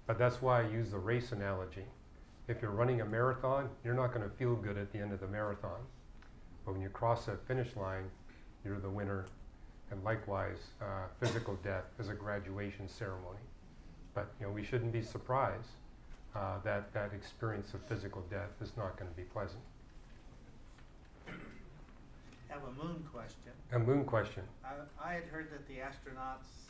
But that's why I use the race analogy. If you're running a marathon, you're not going to feel good at the end of the marathon. But when you cross that finish line, you're the winner. And likewise, uh, physical death is a graduation ceremony. But you know, we shouldn't be surprised uh, that that experience of physical death is not going to be pleasant. Have a moon question. A moon question. I, I had heard that the astronauts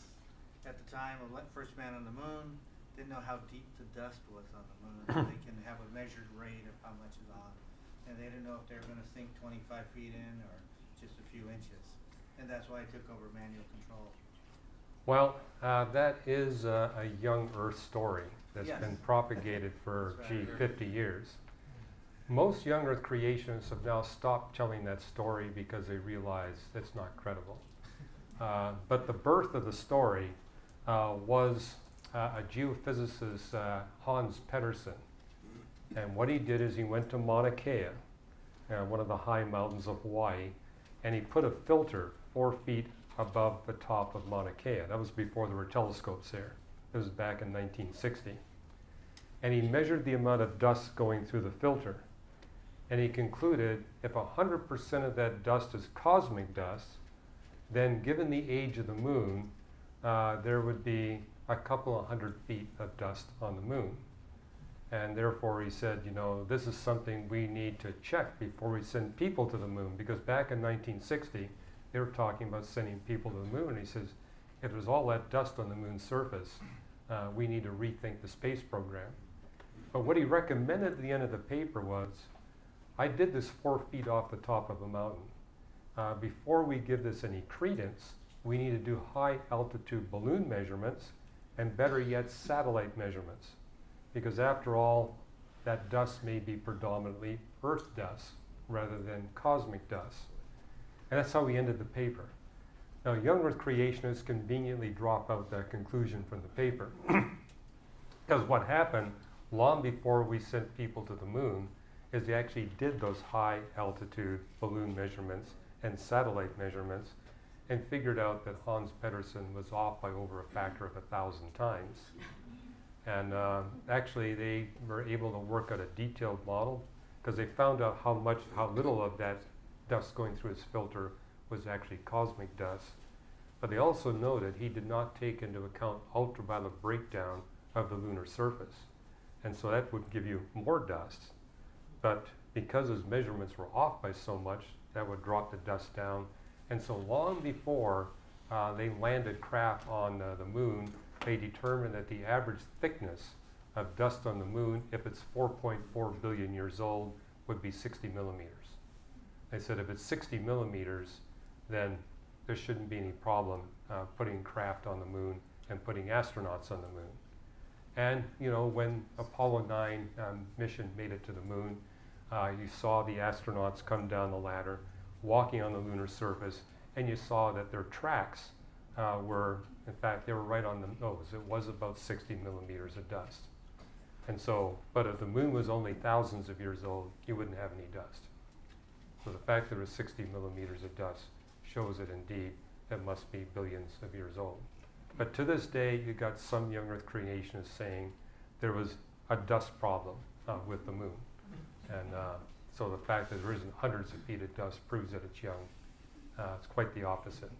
at the time of first man on the moon didn't know how deep the dust was on the moon. so they can have a measured rate of how much is on, and they didn't know if they were going to sink 25 feet in or just a few inches, and that's why I took over manual control. Well, uh, that is uh, a young Earth story that's Yes. been propagated for, I gee, heard. 50 years. Most young Earth creationists have now stopped telling that story because they realize it's not credible. Uh, but the birth of the story uh, was uh, a geophysicist, uh, Hans Pettersson. And what he did is he went to Mauna Kea, uh, one of the high mountains of Hawaii, and he put a filter four feet above the top of Mauna Kea. That was before there were telescopes there. It was back in 1960. And he measured the amount of dust going through the filter. And he concluded if 100% of that dust is cosmic dust, then given the age of the moon, uh, there would be a couple of hundred feet of dust on the moon. And therefore, he said, you know, this is something we need to check before we send people to the moon. Because back in 1960, they were talking about sending people to the moon. And he says, if there's all that dust on the moon's surface, uh, we need to rethink the space program. But what he recommended at the end of the paper was I did this four feet off the top of a mountain. Uh, before we give this any credence, we need to do high altitude balloon measurements and better yet, satellite measurements. Because after all, that dust may be predominantly Earth dust rather than cosmic dust. And that's how we ended the paper. Now, young Earth creationists conveniently drop out that conclusion from the paper. Because what happened long before we sent people to the moon is they actually did those high altitude balloon measurements and satellite measurements and figured out that Hans Pettersson was off by over a factor of a thousand times. And uh, actually, they were able to work out a detailed model because they found out how much, how little of that dust going through his filter was actually cosmic dust. But they also noted that he did not take into account ultraviolet breakdown of the lunar surface. And so that would give you more dust. But because his measurements were off by so much, that would drop the dust down. And so long before uh, they landed craft on uh, the moon, they determined that the average thickness of dust on the moon, if it's 4.4 billion years old, would be 60 millimeters. They said if it's 60 millimeters, then there shouldn't be any problem uh, putting craft on the moon and putting astronauts on the moon. And you know, when Apollo 9 um, mission made it to the moon, uh, you saw the astronauts come down the ladder, walking on the lunar surface, and you saw that their tracks uh, were, in fact, they were right on the nose. It was about 60 millimeters of dust. And so, but if the moon was only thousands of years old, you wouldn't have any dust. So the fact that it was 60 millimeters of dust shows that indeed it must be billions of years old. But to this day, you got some young Earth creationists saying there was a dust problem uh, with the moon. And uh, so the fact that there isn't hundreds of feet of dust proves that it's young. Uh, it's quite the opposite.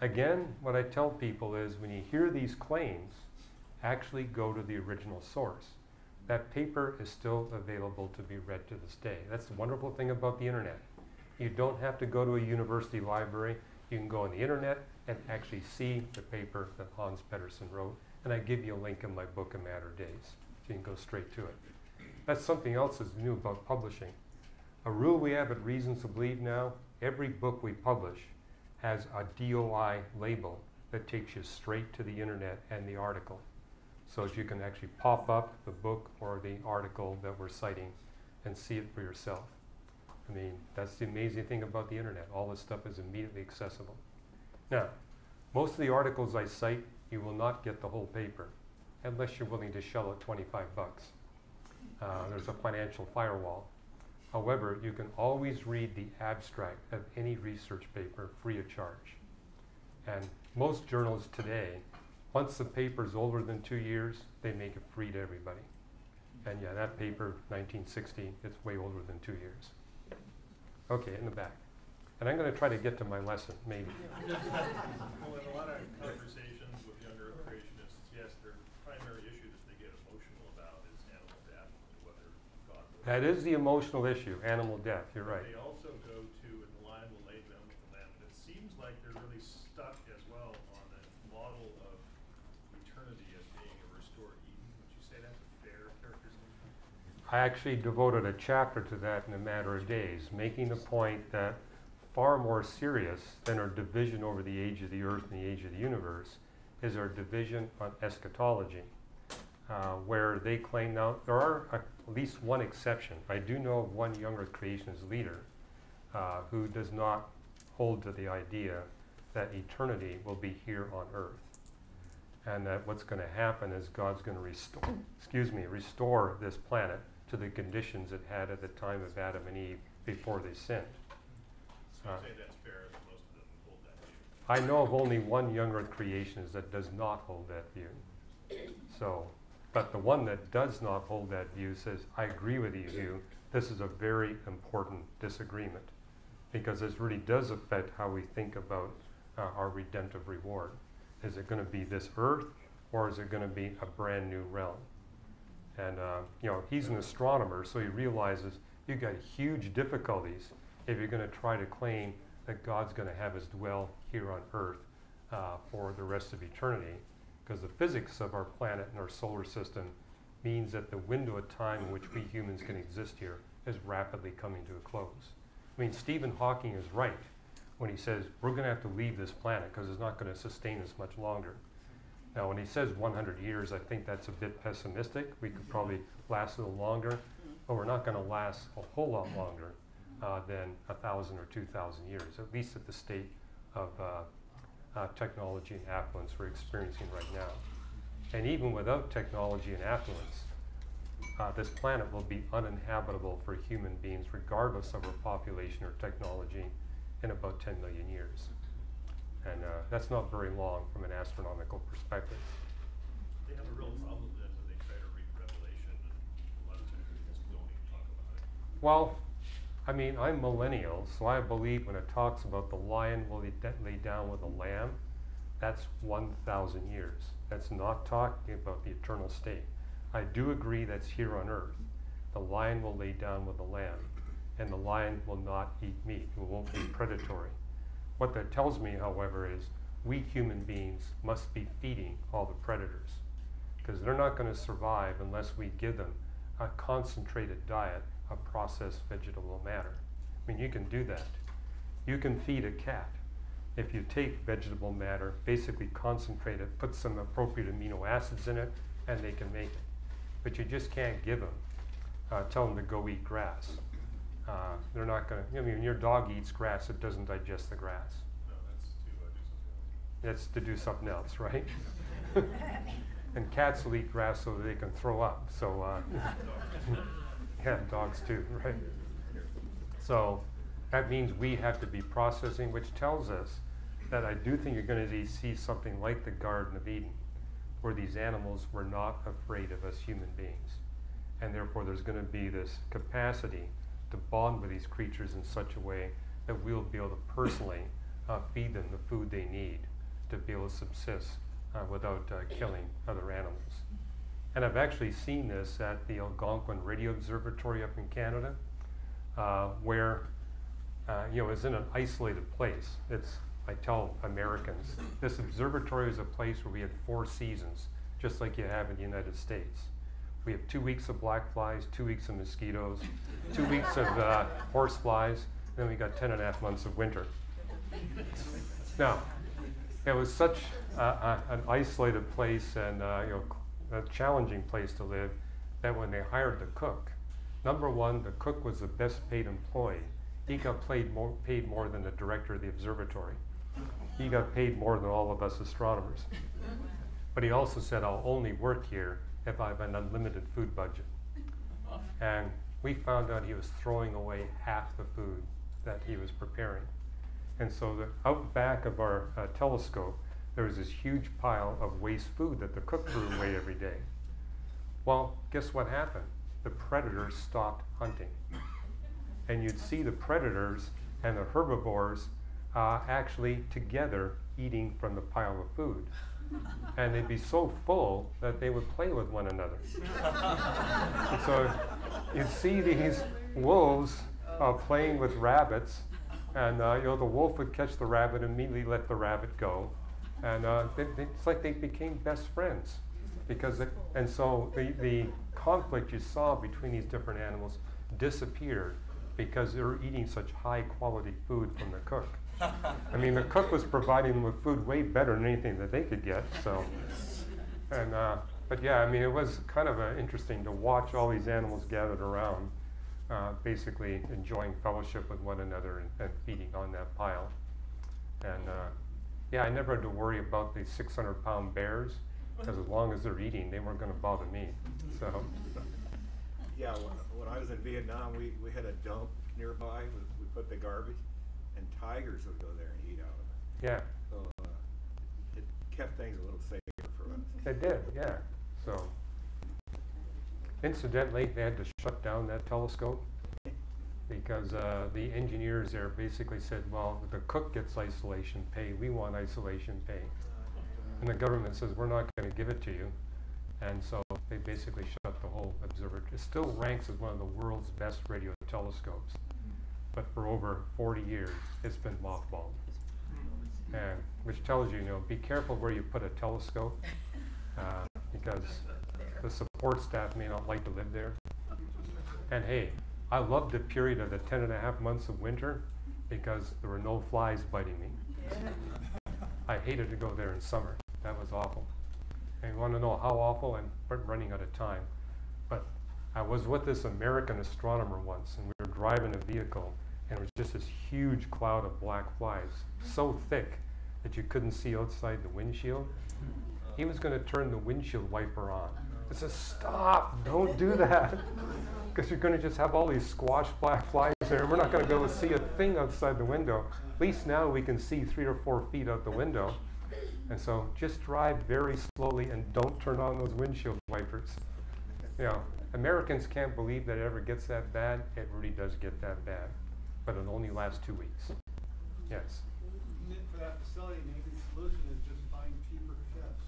Again, what I tell people is when you hear these claims, actually go to the original source. That paper is still available to be read to this day. That's the wonderful thing about the internet. You don't have to go to a university library. You can go on the internet and actually see the paper that Hans Pettersson wrote. And I give you a link in my book, A Matter of Days. So you can go straight to it. That's something else that's new about publishing. A rule we have at Reasons to Believe now, every book we publish has a DOI label that takes you straight to the internet and the article. So that you can actually pop up the book or the article that we're citing and see it for yourself. I mean, that's the amazing thing about the internet. All this stuff is immediately accessible. Now, most of the articles I cite, you will not get the whole paper unless you're willing to shell out 25 bucks. Uh, there's a financial firewall. However, you can always read the abstract of any research paper free of charge. And most journals today, once the paper is older than two years, they make it free to everybody. And yeah, that paper, 1960, it's way older than two years. Okay, in the back. And I'm going to try to get to my lesson, maybe. Well, in a lot of conversations with younger creationists, yes, their primary issue that they get emotional about is animal death, and whether God will. That is the emotional issue, animal death, you're right. They also go to, and the lion will lay down with the lamb, and it seems like they're really stuck as well on the model of eternity as being a restored Eden. Would you say that's a fair characterization? I actually devoted a chapter to that in a matter of days, making the point that far more serious than our division over the age of the earth and the age of the universe is our division on eschatology, uh, where they claim now there are at least one exception. I do know of one younger creationist leader uh, who does not hold to the idea that eternity will be here on earth. And that what's going to happen is God's going to restore, excuse me, restore this planet to the conditions it had at the time of Adam and Eve before they sinned. So Uh, you say that's fair, as most of them hold that view. I know of only one young earth creationist that does not hold that view. So, but the one that does not hold that view says, I agree with you, Hugh. This is a very important disagreement because this really does affect how we think about uh, our redemptive reward. Is it going to be this earth or is it going to be a brand new realm? And, uh, you know, he's an astronomer, so he realizes you've got huge difficulties if you're going to try to claim that God's going to have us dwell here on earth uh, for the rest of eternity. Because the physics of our planet and our solar system means that the window of time in which we humans can exist here is rapidly coming to a close. I mean, Stephen Hawking is right when he says we're going to have to leave this planet because it's not going to sustain us much longer. Now, when he says 100 years, I think that's a bit pessimistic. We could probably last a little longer, but we're not going to last a whole lot longer uh, than 1,000 or 2,000 years, at least at the state of uh, uh, technology and affluence we're experiencing right now. And even without technology and affluence, uh, this planet will be uninhabitable for human beings, regardless of our population or technology, in about 10 million years. And uh, that's not very long from an astronomical perspective. They have a real problem then when they try to read Revelation, and a lot of times they just don't even talk about it. Well, I mean, I'm millennial, so I believe when it talks about the lion will lay down with the lamb, that's 1,000 years. That's not talking about the eternal state. I do agree that's here on earth. The lion will lay down with the lamb, and the lion will not eat meat. It won't be predatory. What that tells me, however, is we human beings must be feeding all the predators because they're not going to survive unless we give them a concentrated diet of processed vegetable matter. I mean, you can do that. You can feed a cat. If you take vegetable matter, basically concentrate it, put some appropriate amino acids in it, and they can make it. But you just can't give them, uh, tell them to go eat grass. Uh, they're not going to, I mean, when your dog eats grass, it doesn't digest the grass. No, that's to uh, do something else. That's to do something else, right? and cats will eat grass so that they can throw up. So, yeah, dogs too, right? So that means we have to be processing, which tells us that I do think you're going to see something like the Garden of Eden, where these animals were not afraid of us human beings. And therefore, there's going to be this capacity to bond with these creatures in such a way that we'll be able to personally uh, feed them the food they need to be able to subsist uh, without uh, killing other animals. And I've actually seen this at the Algonquin Radio Observatory up in Canada, uh, where uh, you know it's in an isolated place. It's I tell Americans this observatory is a place where we had four seasons, just like you have in the United States. We have two weeks of black flies, two weeks of mosquitoes, two weeks of uh, horse flies, then we got ten and a half months of winter. Now, it was such uh, an isolated place and uh, you know a challenging place to live that when they hired the cook, number one, the cook was the best paid employee. He got paid more, paid more than the director of the observatory. He got paid more than all of us astronomers. But he also said, I'll only work here if I have an unlimited food budget. And we found out he was throwing away half the food that he was preparing. And so the, out back of our uh, telescope, there was this huge pile of waste food that the cook threw away every day. Well, guess what happened? The predators stopped hunting. And you'd see the predators and the herbivores uh, actually together eating from the pile of food. And they'd be so full that they would play with one another. So you'd see these wolves uh, playing with rabbits, and uh, you know the wolf would catch the rabbit and immediately let the rabbit go, and uh, they, they, it's like they became best friends, because it, and so the the conflict you saw between these different animals disappeared because they were eating such high quality food from the cook. I mean, the cook was providing them with food way better than anything that they could get. So, and uh, but yeah, I mean, it was kind of uh, interesting to watch all these animals gathered around, uh, basically enjoying fellowship with one another and, and feeding on that pile. And uh, yeah, I never had to worry about these 600 pound bears because as long as they're eating, they weren't going to bother me. So. Yeah, when, when I was in Vietnam, we, we had a dump nearby, we, we put the garbage, and tigers would go there and eat out of it. Yeah, So, uh, it kept things a little safer for us. they did, yeah. So, incidentally, they had to shut down that telescope because uh, the engineers there basically said, well, the cook gets isolation pay, we want isolation pay. And the government says, we're not going to give it to you. And so they basically shut the whole observatory. It still ranks as one of the world's best radio telescopes. But for over 40 years, it's been mothballed. And which tells you, you know, be careful where you put a telescope uh, because the support staff may not like to live there. And hey, I loved the period of the 10 and a half months of winter because there were no flies biting me. I hated to go there in summer. That was awful. And you want to know how awful? And we're running out of time. But I was with this American astronomer once, and we were driving a vehicle, and it was just this huge cloud of black flies, so thick that you couldn't see outside the windshield. He was going to turn the windshield wiper on. I said, Stop, don't do that. Because you're going to just have all these squash black flies there, and we're not going to be able to see a thing outside the window. At least now we can see three or four feet out the window. And so just drive very slowly and don't turn on those windshield wipers. You know, Americans can't believe that it ever gets that bad. It really does get that bad. But it only lasts two weeks. Yes. For that facility, maybe the solution is just find cheaper chefs.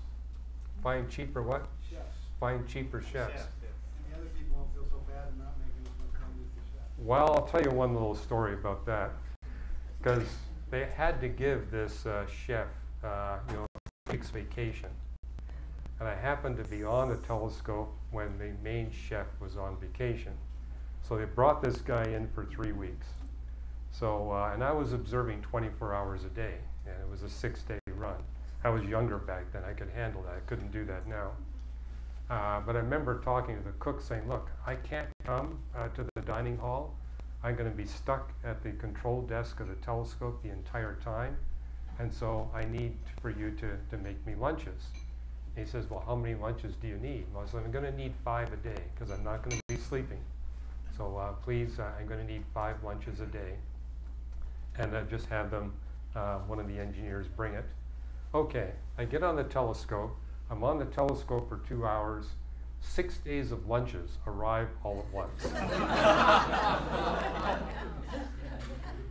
Find cheaper what? Chefs. Find cheaper chefs. And the other people won't feel so bad and not making as much money the chef. Well, I'll tell you one little story about that. Because they had to give this uh, chef, uh, you know, week's vacation. And I happened to be on the telescope when the main chef was on vacation. So they brought this guy in for three weeks. So, uh, and I was observing 24 hours a day, and it was a six day run. I was younger back then, I could handle that. I couldn't do that now. Uh, but I remember talking to the cook saying, Look, I can't come uh, to the dining hall. I'm going to be stuck at the control desk of the telescope the entire time. And so I need for you to, to make me lunches. And he says, Well, how many lunches do you need? Well, I said, I'm going to need five a day because I'm not going to be sleeping. So uh, please, uh, I'm going to need five lunches a day. And I just have them, uh, one of the engineers bring it. Okay, I get on the telescope. I'm on the telescope for two hours. Six days of lunches arrive all at once.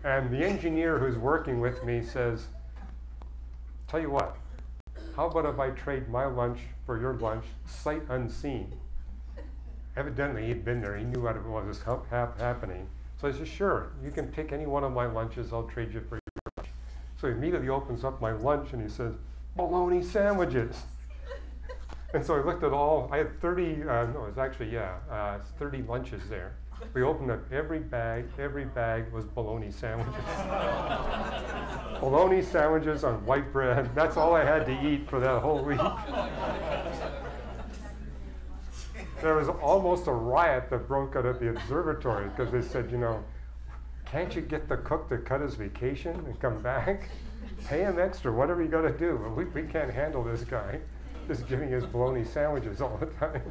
And the engineer who's working with me says, Tell you what, how about if I trade my lunch for your lunch, sight unseen? Evidently, he'd been there, he knew what it was hap- hap- happening. So I said, Sure, you can pick any one of my lunches, I'll trade you for your lunch. So he immediately opens up my lunch and he says, Bologna sandwiches. And so I looked at all, I had 30, uh, no, it was actually, yeah, uh, 30 lunches there. We opened up every bag, every bag was bologna sandwiches. bologna sandwiches on white bread. That's all I had to eat for that whole week. there was almost a riot that broke out at the observatory because they said, you know, can't you get the cook to cut his vacation and come back? Pay him extra, whatever you got to do. We, we can't handle this guy just giving us bologna sandwiches all the time.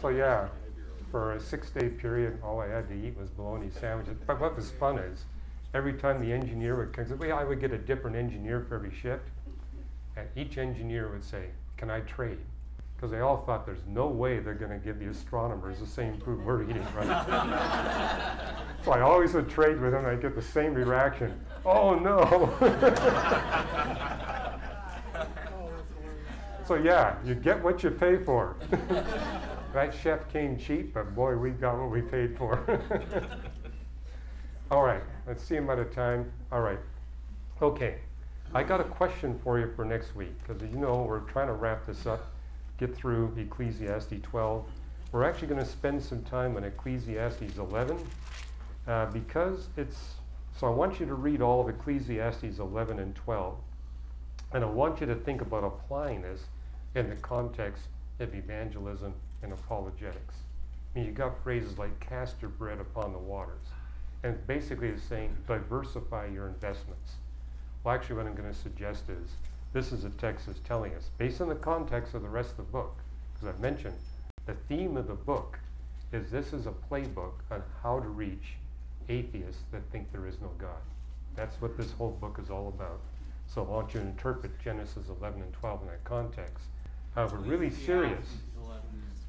so, yeah, for a six day period, all I had to eat was bologna sandwiches. But what was fun is every time the engineer would come, well, I would get a different engineer for every shift. And each engineer would say, Can I trade? Because they all thought there's no way they're going to give the astronomers the same food we're eating, right? so I always would trade with them, and I'd get the same reaction. Oh no! so yeah, you get what you pay for. that chef came cheap, but boy, we got what we paid for. All right, let's see him at a time. All right, okay. I got a question for you for next week because you know we're trying to wrap this up, get through Ecclesiastes 12. We're actually going to spend some time on Ecclesiastes 11 uh, because it's. So I want you to read all of Ecclesiastes 11 and 12, and I want you to think about applying this in the context of evangelism and apologetics. I mean, you got phrases like "cast your bread upon the waters," and basically it's saying diversify your investments. Well, actually, what I'm going to suggest is this is a text that's telling us, based on the context of the rest of the book, because I've mentioned the theme of the book is this is a playbook on how to reach atheists that think there is no God. That's what this whole book is all about. So I want you to interpret Genesis 11 and 12 in that context. Uh, we're really serious.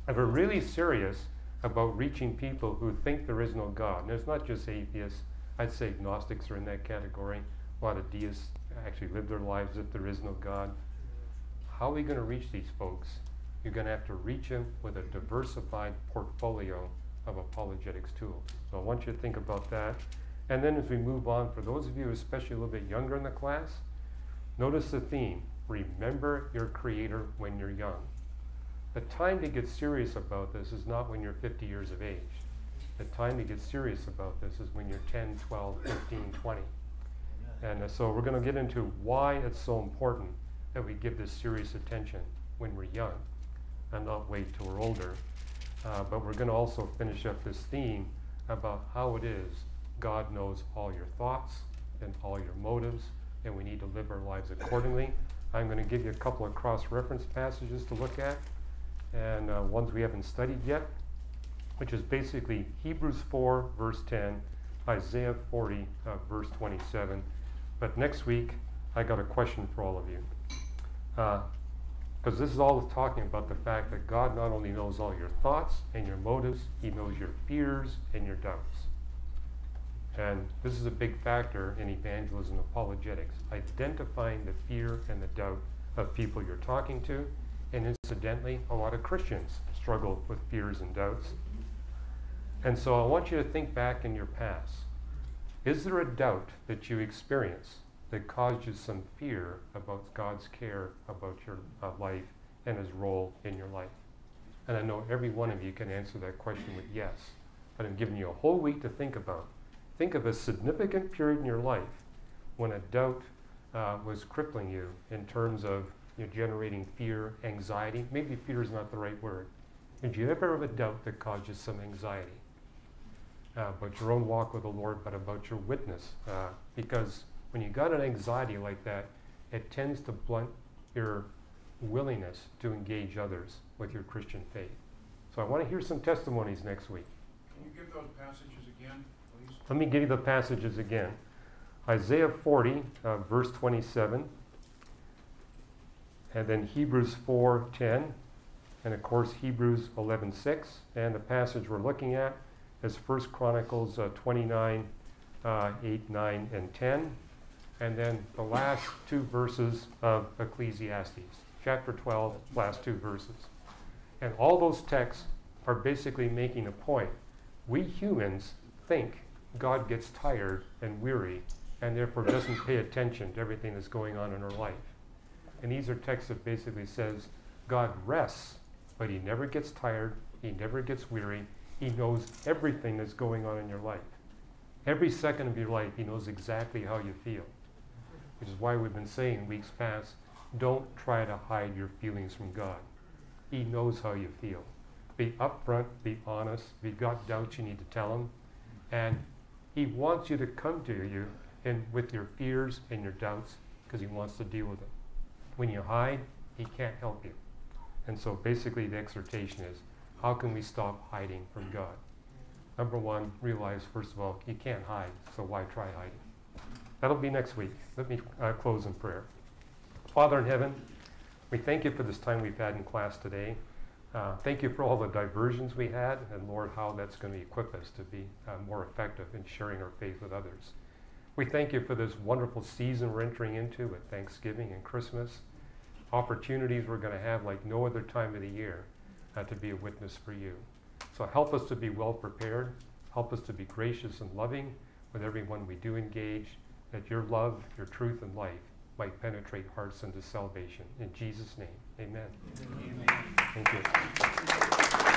If we're really serious about reaching people who think there is no God, and it's not just atheists, I'd say agnostics are in that category. A lot of deists actually live their lives if there is no God. How are we going to reach these folks? You're going to have to reach them with a diversified portfolio of apologetics tools. So I want you to think about that. And then as we move on, for those of you especially a little bit younger in the class, notice the theme. Remember your Creator when you're young. The time to get serious about this is not when you're 50 years of age. The time to get serious about this is when you're 10, 12, 15, 20. And uh, so we're going to get into why it's so important that we give this serious attention when we're young and not wait till we're older. Uh, but we're going to also finish up this theme about how it is God knows all your thoughts and all your motives, and we need to live our lives accordingly. I'm going to give you a couple of cross reference passages to look at, and uh, ones we haven't studied yet, which is basically Hebrews 4, verse 10, Isaiah 40, uh, verse 27. But next week, I got a question for all of you. Because this is all talking about the fact that God not only knows all your thoughts and your motives, He knows your fears and your doubts. And this is a big factor in evangelism apologetics, identifying the fear and the doubt of people you're talking to. And incidentally, a lot of Christians struggle with fears and doubts. And so I want you to think back in your past. Is there a doubt that you experience that caused you some fear about God's care about your uh, life and His role in your life? And I know every one of you can answer that question with yes. But I'm giving you a whole week to think about. Think of a significant period in your life when a doubt uh, was crippling you in terms of you know, generating fear, anxiety. Maybe fear is not the right word. Did you ever have a doubt that caused you some anxiety? Uh, about your own walk with the Lord, but about your witness. Uh, because when you got an anxiety like that, it tends to blunt your willingness to engage others with your Christian faith. So I want to hear some testimonies next week. Can you give those passages again, Let me give you the passages again. Isaiah 40, uh, verse 27, and then Hebrews 4:10, and of course Hebrews 11:6, and the passage we're looking at is 1 Chronicles uh, 29, uh, 8, 9, and 10. And then the last two verses of Ecclesiastes, chapter 12, last two verses. And all those texts are basically making a point. We humans think God gets tired and weary and therefore doesn't pay attention to everything that's going on in our life. And these are texts that basically says God rests, but he never gets tired, he never gets weary, he knows everything that's going on in your life. Every second of your life, he knows exactly how you feel. Which is why we've been saying weeks past, don't try to hide your feelings from God. He knows how you feel. Be upfront, be honest. If you've got doubts, you need to tell him. And he wants you to come to you and with your fears and your doubts because he wants to deal with them. When you hide, he can't help you. And so basically the exhortation is, how can we stop hiding from God? Number one, realize first of all, you can't hide, so why try hiding? That'll be next week. Let me uh, close in prayer. Father in heaven, we thank you for this time we've had in class today. Uh, thank you for all the diversions we had, and Lord, how that's going to equip us to be uh, more effective in sharing our faith with others. We thank you for this wonderful season we're entering into with Thanksgiving and Christmas. Opportunities we're going to have like no other time of the year uh, to be a witness for you. So help us to be well prepared. Help us to be gracious and loving with everyone we do engage, that your love, your truth, and life might penetrate hearts into salvation. In Jesus' name, Amen. Amen. Thank you.